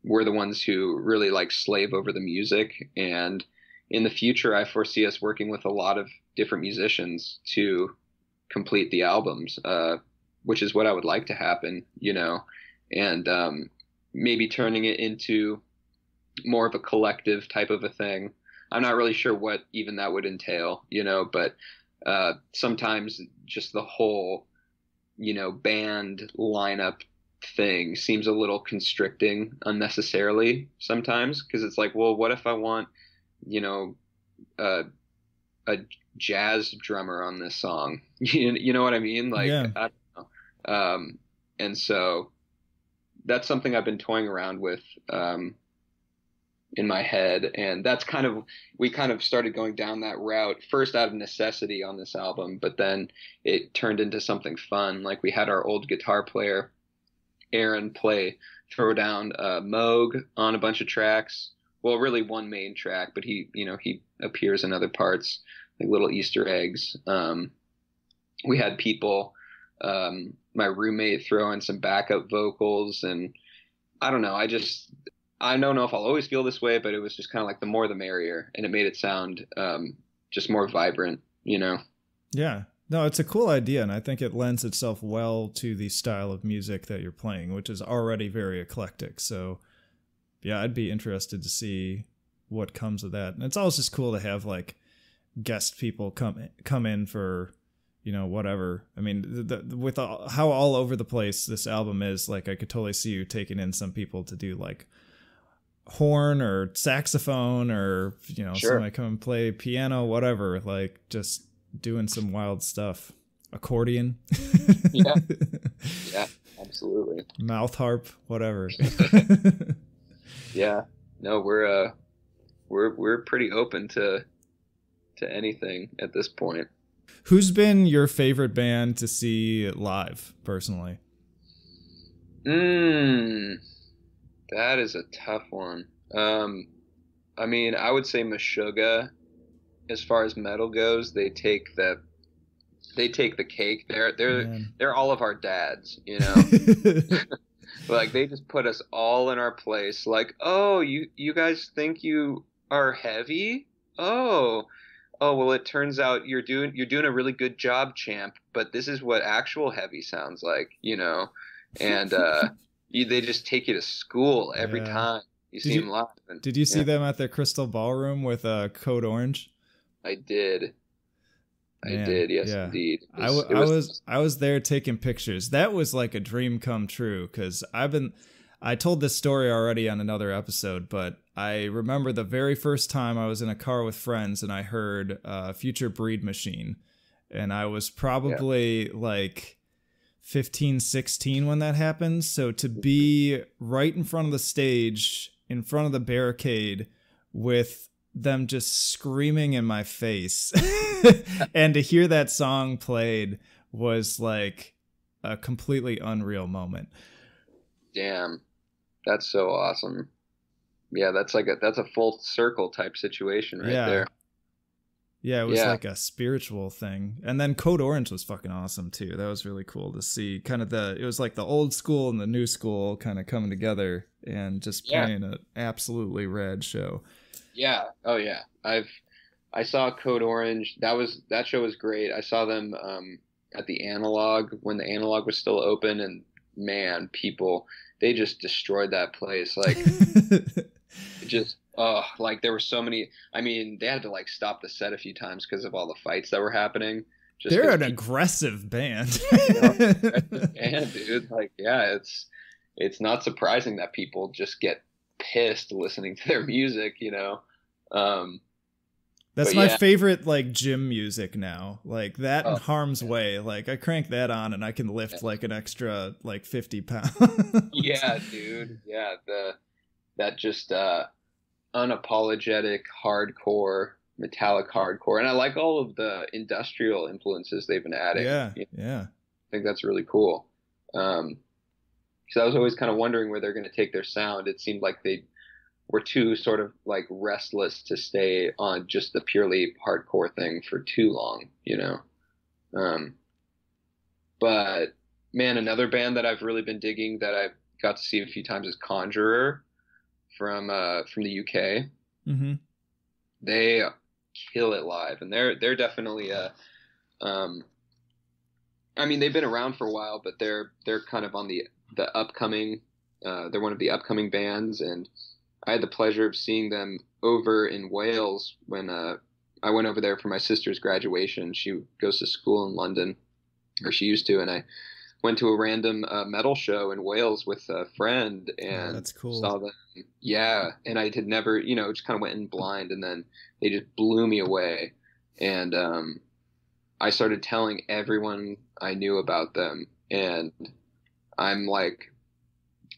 we're the ones who really like slave over the music, and in the future, I foresee us working with a lot of different musicians to complete the albums, uh, which is what I would like to happen, you know, and um, maybe turning it into more of a collective type of a thing. I'm not really sure what even that would entail, you know, but uh, sometimes just the whole, you know, band lineup thing seems a little constricting unnecessarily sometimes because it's like, well, what if I want, you know, uh, a jazz drummer on this song? you, you know what I mean? Like, Yeah. I don't know. Um, and so that's something I've been toying around with um, in my head, and that's kind of we kind of started going down that route first out of necessity on this album, but then it turned into something fun. Like we had our old guitar player, Aaron, play throw down uh, Moog on a bunch of tracks. Well, really one main track, but he you know he appears in other parts like little Easter eggs. Um, we had people um, my roommate throw in some backup vocals and I don't know. I just I don't know if I'll always feel this way, but it was just kind of like the more the merrier, and it made it sound um, just more vibrant, you know. Yeah. No, it's a cool idea, and I think it lends itself well to the style of music that you're playing, which is already very eclectic. So, yeah, I'd be interested to see what comes of that. And it's always just cool to have like guest people come come in for you know, whatever. I mean, the, the, with all, how all over the place this album is, like, I could totally see you taking in some people to do like horn or saxophone or you know Sure. somebody come and play piano, whatever. Like, just doing some wild stuff. Accordion, Yeah. Yeah, absolutely. mouth harp, whatever. Yeah. No, we're uh we're we're pretty open to to anything at this point. Who's been your favorite band to see live, personally? Mmm. That is a tough one. Um I mean, I would say Meshuggah as far as metal goes, they take the they take the cake. They're they're Man. they're all of our dads, you know. like they just put us all in our place like oh you you guys think you are heavy oh oh well it turns out you're doing you're doing a really good job champ but this is what actual heavy sounds like you know and uh you, they just take you to school every Yeah. time you Did see you- them live and Did you see Yeah. them at the Crystal Ballroom with uh, Code Orange? I did i did yes yeah. indeed It I, w- it I was I was there taking pictures. That was like a dream come true because I've been I told this story already on another episode, but I remember the very first time I was in a car with friends and I heard uh, Future Breed Machine, and I was probably like 15, 16 when that happened. So to be right in front of the stage, in front of the barricade, with them just screaming in my face. And to hear that song played was like a completely unreal moment. Damn. That's so awesome. Yeah that's like a that's a full circle type situation right Yeah. there. Yeah it was Yeah. like a spiritual thing. And then code orange was fucking awesome too. That was really cool to see kind of the it was like the old school and the new school kind of coming together and just Yeah. playing an absolutely rad show Yeah. Oh yeah. I've I saw Code Orange. That was that show was great. I saw them um, at the Analog when the Analog was still open, and man, people they just destroyed that place. Like just oh, like there were so many. I mean, they had to like stop the set a few times because of all the fights that were happening. Just They're an people- aggressive band yeah, dude. Like, yeah, it's it's not surprising that people just get pissed listening to their music. You know. Um, That's my yeah. favorite like gym music now. Like that Oh, Harm's yeah. Way. Like I crank that on and I can lift Yeah. like an extra like 50 pounds. yeah, dude. Yeah, the that just uh unapologetic hardcore metallic hardcore and I like all of the industrial influences they've been adding. Yeah. You know, Yeah. I think that's really cool. Um cuz I was always kind of wondering where they're going to take their sound. It seemed like they were too sort of like restless to stay on just the purely hardcore thing for too long, you know. Um but man, another band that I've really been digging that I've got to see a few times is Conjurer from uh, from the UK. Mhm. They kill it live, and they're they're definitely a. Um, I mean, they've been around for a while, but they're they're kind of on the the upcoming. Uh, they're one of the upcoming bands, and I had the pleasure of seeing them over in Wales when uh, I went over there for my sister's graduation. She goes to school in London, or she used to, and I went to a random uh, metal show in Wales with a friend and Oh, that's cool. saw them. Yeah, and I had never, you know, just kind of went in blind, and then they just blew me away, and um, I started telling everyone I knew about them, and I'm like,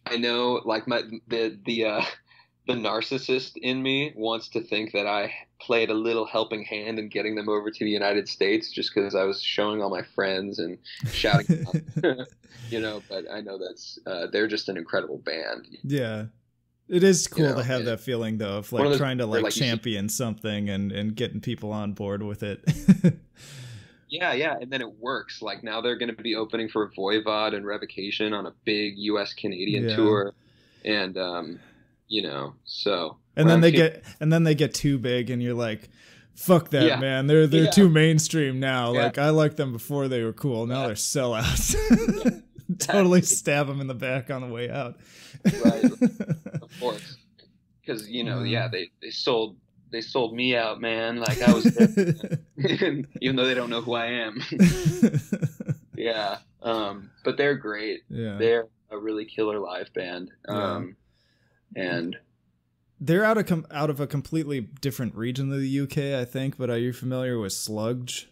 I know, like my the the uh, the narcissist in me wants to think that I played a little helping hand in getting them over to the United States just because I was showing all my friends and shouting, you know. But I know that's uh, they're just an incredible band. yeah. It is cool know, to have that feeling though of like of those trying to like like, you champion something and and getting people on board with it. Yeah, yeah, and then it works. Like now they're going to be opening for Voivod and Revocation on a big U.S. Canadian Yeah. tour, and um, you know, so and then they get and then they get too big and you're like fuck that Yeah. man they're they're Yeah. too mainstream now like i liked them before they were cool now they're sellouts totally stab them in the back on the way out Right. of course, because you know, Mm. yeah, they they sold they sold me out, man. Like I was, even though they don't know who I am. yeah, um, but they're great. Yeah, they're a really killer live band. Um, yeah. and they're out of com- out of a completely different region of the UK, I think. But are you familiar with Slugdge?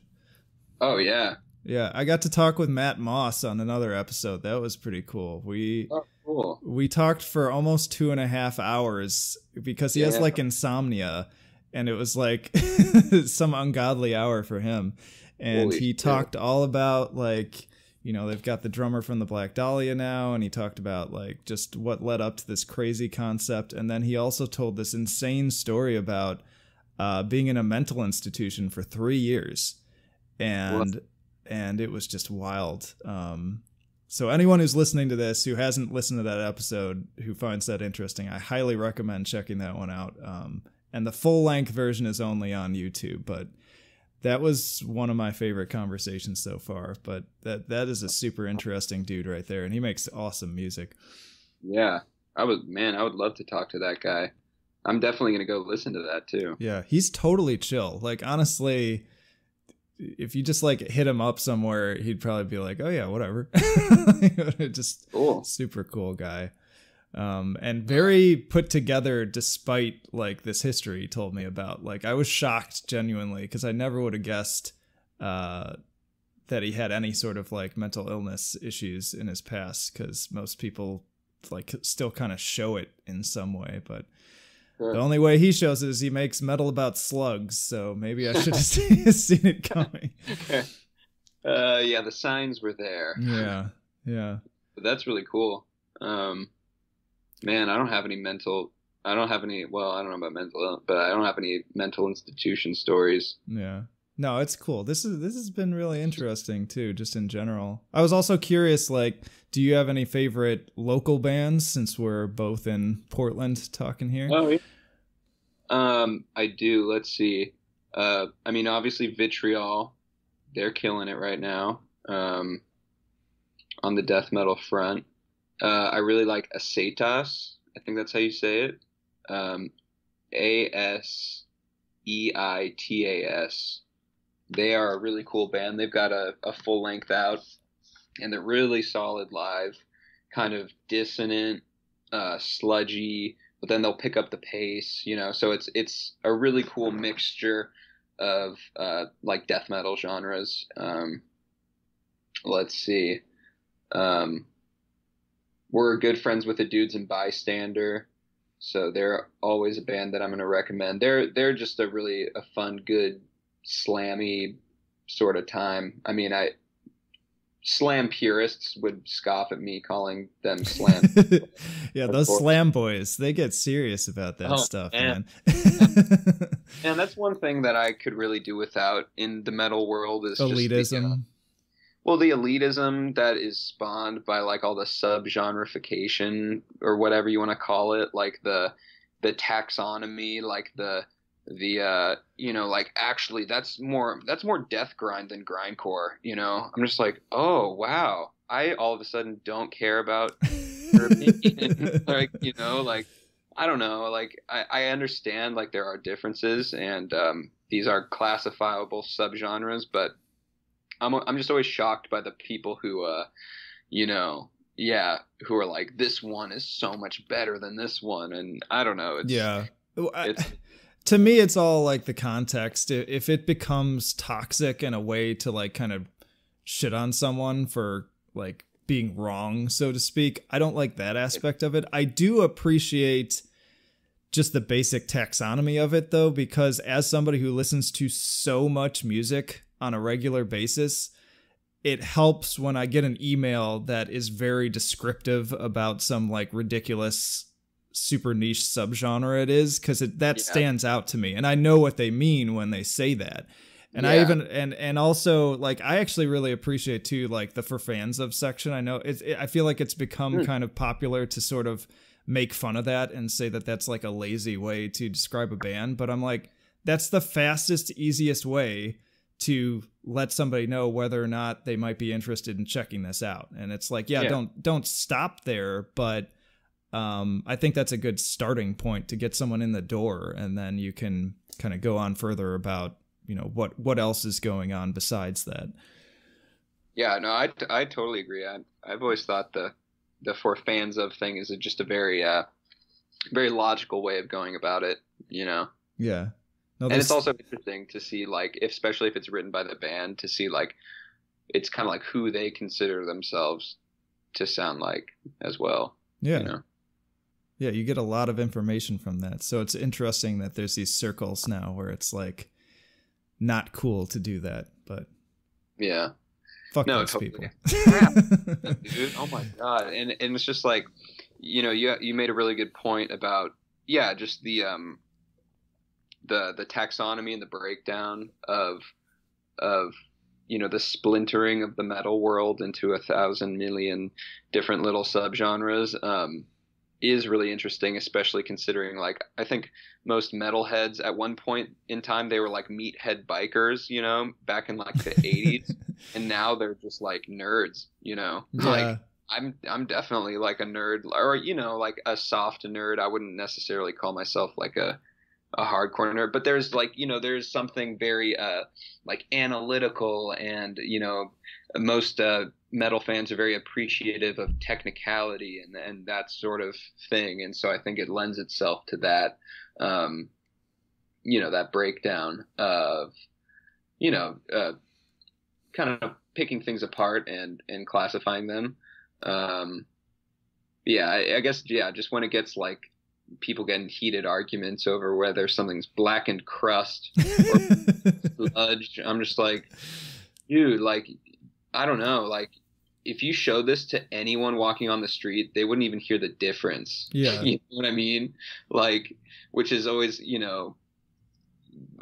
Oh yeah, yeah. I got to talk with Matt Moss on another episode. That was pretty cool. We oh, cool. we talked for almost two and a half hours because he yeah. has like insomnia, and it was like some ungodly hour for him. And Holy he talked all about like you know they've got the drummer from the black dahlia now and he talked about like just what led up to this crazy concept. And then he also told this insane story about uh, being in a mental institution for three years. And what? and it was just wild. Um, so anyone who's listening to this who hasn't listened to that episode who finds that interesting i highly recommend checking that one out. Um, and the full length version is only on youtube but that was one of my favorite conversations so far. But that that is a super interesting dude right there, and he makes awesome music. Yeah, I was man, I would love to talk to that guy. I'm definitely gonna go listen to that too. Yeah, he's totally chill. Like honestly, if you just like hit him up somewhere, he'd probably be like, "Oh yeah, whatever." just cool. super cool guy um, and very put together despite like this history he told me about. Like I was shocked genuinely because I never would have guessed uh, that he had any sort of like mental illness issues in his past because most people like still kind of show it in some way, but. The only way he shows it is he makes metal about slugs, so maybe I should have seen it coming. Uh, yeah, the signs were there. Yeah, yeah. But that's really cool. Um, man, I don't have any mental. I don't have any. Well, I don't know about mental, but I don't have any mental institution stories. Yeah. No, it's cool. This is this has been really interesting too, just in general. I was also curious, like, do you have any favorite local bands since we're both in Portland talking here? Oh, yeah. Um, I do. Let's see. Uh, I mean, obviously Vitriol, they're killing it right now. Um, on the death metal front. Uh, I really like Aseitas. I think that's how you say it. Um, a S E I T A S. They are a really cool band. They've got a, a full length out, and they're really solid live. Kind of dissonant, uh, sludgy, but then they'll pick up the pace. You know, so it's it's a really cool mixture of uh, like death metal genres. Um, let's see. Um, we're good friends with the dudes in Bystander, so they're always a band that I'm going to recommend. They're they're just a really a fun, good, slammy sort of time. I mean, I slam purists would scoff at me calling them slam. yeah, those slam boys, they get serious about that oh, stuff, man. man. and that's one thing that I could really do without in the metal world is elitism. Just, you know, well the elitism that is spawned by like all the sub genreification or whatever you want to call it like the the taxonomy like the the uh you know like actually that's more that's more death grind than grindcore you know? I'm just like oh wow. I all of a sudden don't care about like you know like i don't know like i i understand like there are differences and um these are classifiable subgenres but I'm I'm just always shocked by the people who, uh, you know, yeah, who are like this one is so much better than this one, and I don't know. It's, yeah, it's, to me, it's all like the context. If it becomes toxic in a way to like kind of shit on someone for like being wrong, so to speak, I don't like that aspect of it. I do appreciate just the basic taxonomy of it though because as somebody who listens to so much music on a regular basis, it helps when I get an email that is very descriptive about some like ridiculous super niche subgenre it is because that yeah. stands out to me and I know what they mean when they say that. And yeah. I even and and also like I actually really appreciate too like the for fans of section. I know it's it, I feel like it's become mm. kind of popular to sort of make fun of that and say that that's like a lazy way to describe a band, but I'm like that's the fastest easiest way to let somebody know whether or not they might be interested in checking this out. And it's like, yeah, yeah. don't don't stop there, but um, I think that's a good starting point to get someone in the door, and then you can kind of go on further about you know what what else is going on besides that. Yeah, no, I, I totally agree. I, I've always thought the the for fans of thing is just a very uh very logical way of going about it. You know. Yeah. No, and it's also interesting to see like, if, especially if it's written by the band, to see like, it's kind of like who they consider themselves to sound like as well. Yeah. You know? Yeah, you get a lot of information from that. So it's interesting that there's these circles now where it's like not cool to do that, but yeah. Fuck no, those totally. people. dude. Oh my god. And and it's just like you know, you you made a really good point about yeah, just the um the the taxonomy and the breakdown of of you know the splintering of the metal world into a thousand million different little subgenres um, is really interesting, especially considering like I think most metalheads at one point in time they were like meathead bikers, you know, back in like the eighties, and now they're just like nerds, you know, yeah. like. I'm I'm definitely like a nerd, or you know, like a soft nerd. I wouldn't necessarily call myself like a a hardcore nerd, but there's like you know there's something very uh like analytical and you know most uh, metal fans are very appreciative of technicality and and that sort of thing, and so I think it lends itself to that um you know that breakdown of you know uh, kind of picking things apart and and classifying them. Um, yeah, I, I guess yeah, just when it gets like people getting heated arguments over whether something's blackened crust or sludge. I'm just like, dude, like, I don't know, like. If you show this to anyone walking on the street, they wouldn't even hear the difference. Yeah. you know what I mean? Like, which is always, you know,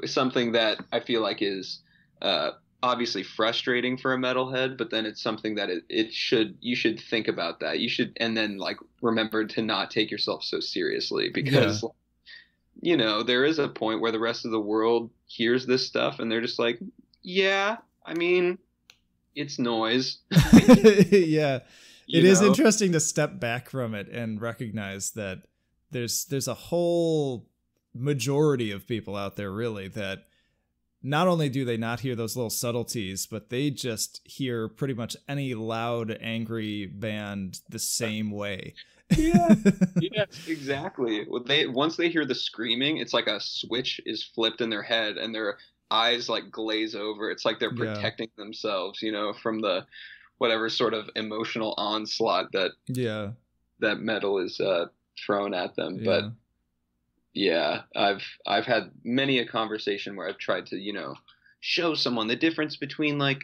something that I feel like is uh, obviously frustrating for a metalhead, but then it's something that it, it should you should think about that. You should and then like remember to not take yourself so seriously because yeah. you know, there is a point where the rest of the world hears this stuff and they're just like, Yeah, I mean, it's noise. yeah. it know? is interesting to step back from it and recognize that there's there's a whole majority of people out there really that not only do they not hear those little subtleties, but they just hear pretty much any loud, angry band the same way. yeah, yes, exactly. They once they hear the screaming, it's like a switch is flipped in their head, and their eyes like glaze over. It's like they're protecting yeah. themselves, you know, from the whatever sort of emotional onslaught that yeah that metal is uh, thrown at them. Yeah. But yeah, I've I've had many a conversation where I've tried to, you know, show someone the difference between like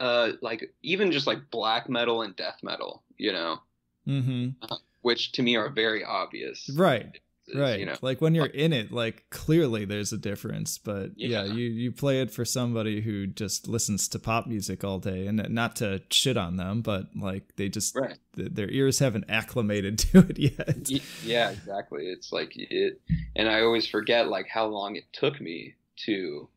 uh like even just like black metal and death metal, you know. hmm Uh, which to me are very obvious. Right right you know like when you're in it like clearly there's a difference but yeah. yeah. you you play it for somebody who just listens to pop music all day and not to shit on them but like they just right. th- their ears haven't acclimated to it yet yeah exactly it's like it and i always forget like how long it took me to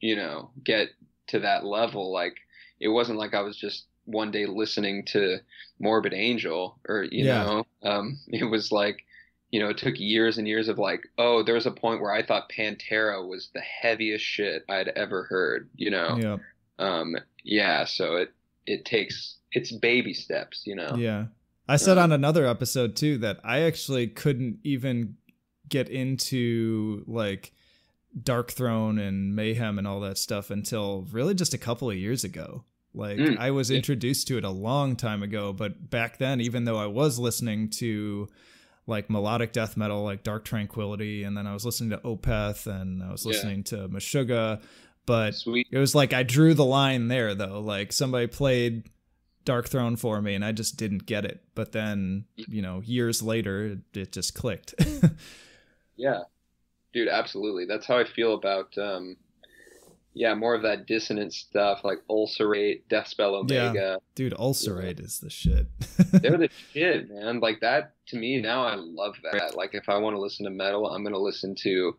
you know get to that level like it wasn't like i was just one day listening to morbid angel or you yeah. know um it was like you know, it took years and years of like, oh, there was a point where I thought Pantera was the heaviest shit I'd ever heard, you know? Yeah. Um, yeah. So it, it takes, it's baby steps, you know? Yeah. I said um, on another episode too that I actually couldn't even get into like Darkthrone and Mayhem and all that stuff until really just a couple of years ago. Like mm, I was introduced to it a long time ago, but back then, even though I was listening to like melodic death metal like Dark Tranquillity, and then I was listening to Opeth and I was listening yeah. to Meshuggah. But Sweet. it was like I drew the line there though. Like somebody played Darkthrone for me and I just didn't get it. But then, you know, years later it, it just clicked. yeah. Dude, absolutely. That's how I feel about um yeah, more of that dissonant stuff like Ulcerate, Deathspell Omega. Yeah. Dude, Ulcerate yeah. is the shit. They're the shit, man. Like that to me now I love that. Like if I want to listen to metal, I'm gonna listen to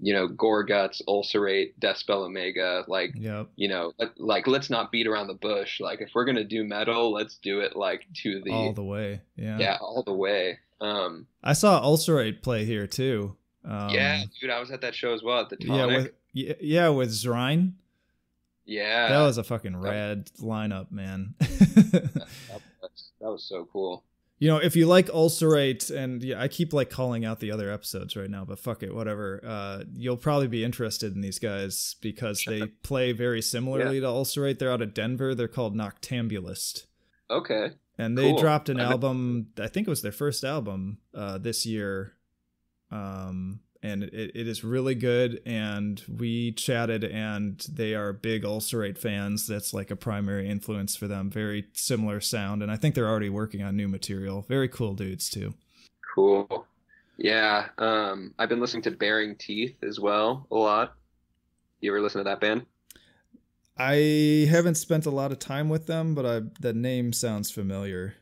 you know, Gorguts, Ulcerate, Deathspell Omega, like, Yep. you know, like let's not beat around the bush. Like, if we're gonna do metal, let's do it like to the All the way. Yeah. yeah, all the way. Um, I saw Ulcerate play here too. Um, yeah, dude, I was at that show as well at the Tonic. Yeah, with yeah, yeah, with Zhrine. yeah, That was a fucking rad lineup, man. that was, that was so cool. You know, if you like Ulcerate, and yeah, I keep like calling out the other episodes right now, but fuck it, whatever. Uh, you'll probably be interested in these guys because they play very similarly to Ulcerate. They're out of Denver. They're called Noctambulist, Okay, and they Cool. dropped an album. I think it was their first album uh, this year, um, and it, it is really good. And we chatted, and they are big Ulcerate fans. That's like a primary influence for them. Very similar sound, and I think they're already working on new material. Very cool dudes too. cool. Yeah, um, I've been listening to Baring Teeth as well a lot. You ever listen to that band? I haven't spent a lot of time with them, but I the name sounds familiar.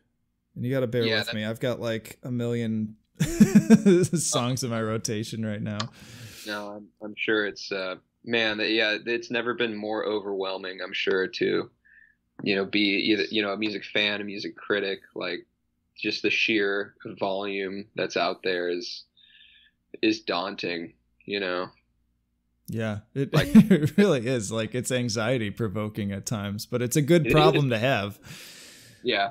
And you got to bear Yeah, with that- me. I've got like a million songs in my rotation right now. No, I'm, I'm sure it's uh, man. Yeah, it's never been more overwhelming. I'm sure to, you know, be either you know a music fan, a music critic. Like, just the sheer volume that's out there is is daunting. You know. Yeah, it, Like- it really is. Like it's anxiety provoking at times, but it's a good problem to have. Yeah,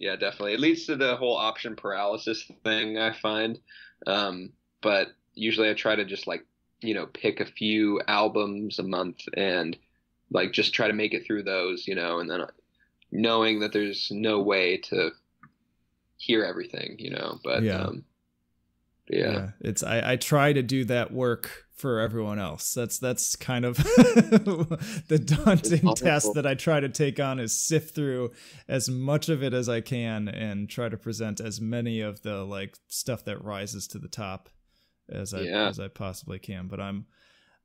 yeah, definitely. It leads to the whole option paralysis thing. I find, um, but usually I try to just like you know pick a few albums a month and like just try to make it through those, you know, and then knowing that there's no way to hear everything, you know. But Yeah. um, yeah. it's I, I try to do that work for everyone else. That's that's kind of the daunting task that I try to take on is sift through as much of it as I can and try to present as many of the like stuff that rises to the top as I Yeah. as I possibly can. But I'm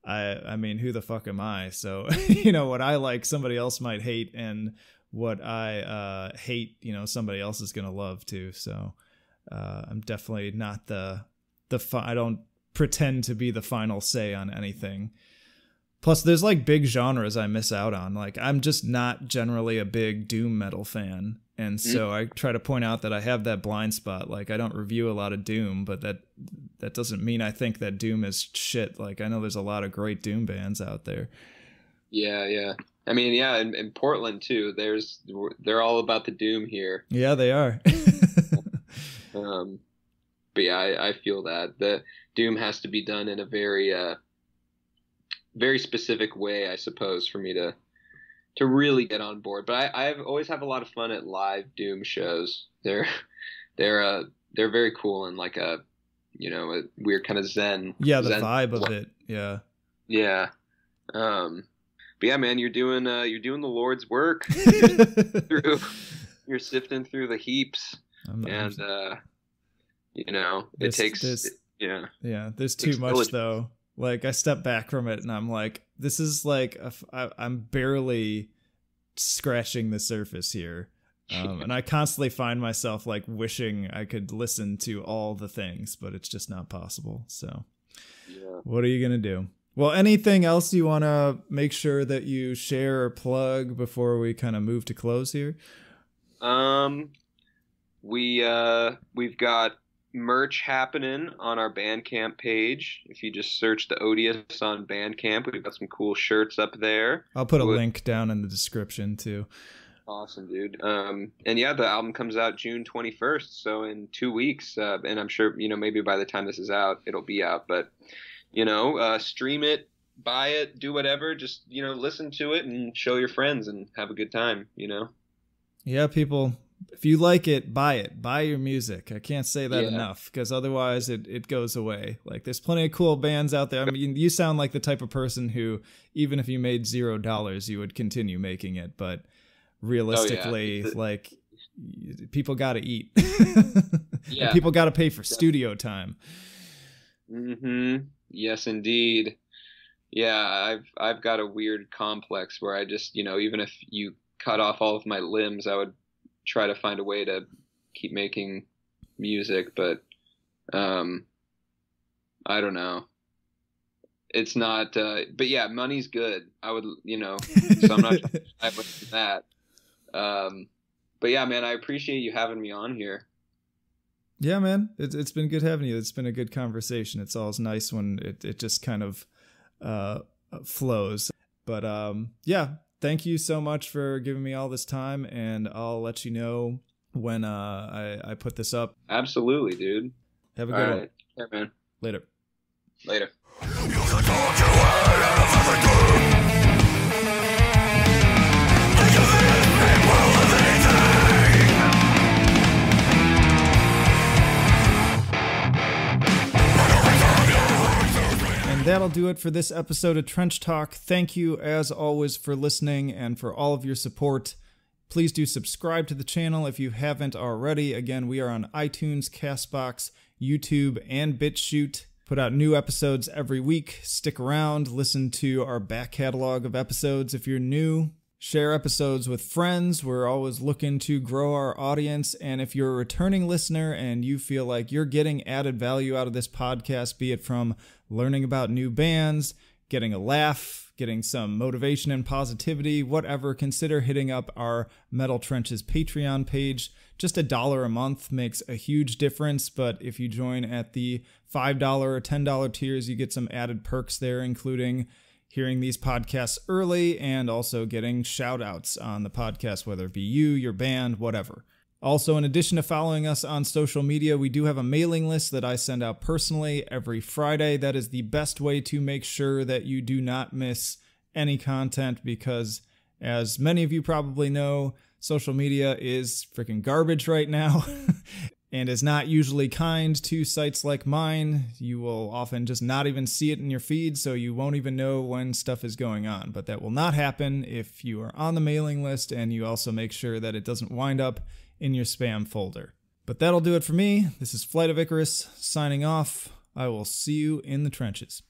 I I mean, who the fuck am I? So you know what I like, somebody else might hate, and what I uh, hate, you know, somebody else is gonna love too. So uh, I'm definitely not the the fi- I don't pretend to be the final say on anything. Plus, there's like big genres I miss out on. Like I'm just not generally a big doom metal fan, and so I try to point out that I have that blind spot. Like I don't review a lot of doom, but that that doesn't mean I think that doom is shit. Like I know there's a lot of great doom bands out there. Yeah, yeah. I mean, yeah, in, in Portland too. There's they're all about the doom here. Yeah, they are. Um, but yeah, I, I feel that the Doom has to be done in a very, uh, very specific way, I suppose, for me to to really get on board. But I I've always have a lot of fun at live Doom shows. They're they're uh they're very cool and like a you know a weird kind of zen. yeah, the zen- vibe of it. Yeah. Yeah. Um. But yeah, man, you're doing uh you're doing the Lord's work. through you're sifting through the heaps I'm- I'm- and uh you know it This- takes this- yeah Yeah, there's too much diligence. though. Like I step back from it and I'm like, this is like a I, I'm barely scratching the surface here. Um, and I constantly find myself like wishing I could listen to all the things, but it's just not possible. So, yeah what are you gonna do? Well, anything else you want to make sure that you share or plug before we kind of move to close here? um we uh we've got merch happening on our bandcamp page. If you just search the odious on bandcamp we've got some cool shirts up there. I'll put a link down in the description too. awesome dude. Um and yeah the album comes out june 21st so in two weeks uh, and i'm sure you know maybe by the time this is out it'll be out but you know uh stream it buy it do whatever just you know listen to it and show your friends and have a good time you know? Yeah, people, if you like it, buy it. Buy your music. I can't say that Yeah. enough because otherwise it, it goes away. Like there's plenty of cool bands out there. I mean, you sound like the type of person who even if you made 0 dollars, you would continue making it, but realistically, It's- like people got to eat. Yeah. And people got to pay for studio time. Mm-hmm. Yes, indeed. Yeah, I've I've got a weird complex where I just you know even if you cut off all of my limbs, I would try to find a way to keep making music, but um, I don't know. it's not. Uh, but yeah, money's good. I would, you know, so I'm not to that. Um, but yeah, man, I appreciate you having me on here. Yeah, man, it's it's been good having you. It's been a good conversation. It's always nice when it it just kind of uh, flows. But um, yeah, thank you so much for giving me all this time, and I'll let you know when uh, I I put this up. Absolutely, dude. Have a good right. one. Yeah, man. Later. Later. That'll do it for this episode of Trench Talk. Thank you, as always, for listening and for all of your support. Please do subscribe to the channel if you haven't already. Again, we are on iTunes, Castbox, YouTube, and BitChute. Put out new episodes every week. Stick around, listen to our back catalog of episodes if you're new. Share episodes with friends. We're always looking to grow our audience. And if you're a returning listener and you feel like you're getting added value out of this podcast, be it from learning about new bands, getting a laugh, getting some motivation and positivity, whatever, consider hitting up our Metal Trenches Patreon page. Just a dollar a month makes a huge difference, but if you join at the $5 or $10 tiers, you get some added perks there, including hearing these podcasts early and also getting shout outs on the podcast, whether it be you, your band, whatever. Also, in addition to following us on social media, we do have a mailing list that I send out personally every Friday. That is the best way to make sure that you do not miss any content because, as many of you probably know, social media is freaking garbage right now. and is not usually kind to sites like mine. You will often just not even see it in your feed, so you won't even know when stuff is going on. But that will not happen if you are on the mailing list and you also make sure that it doesn't wind up in your spam folder. But that'll do it for me. This is Flight of Icarus signing off. I will see you in the trenches.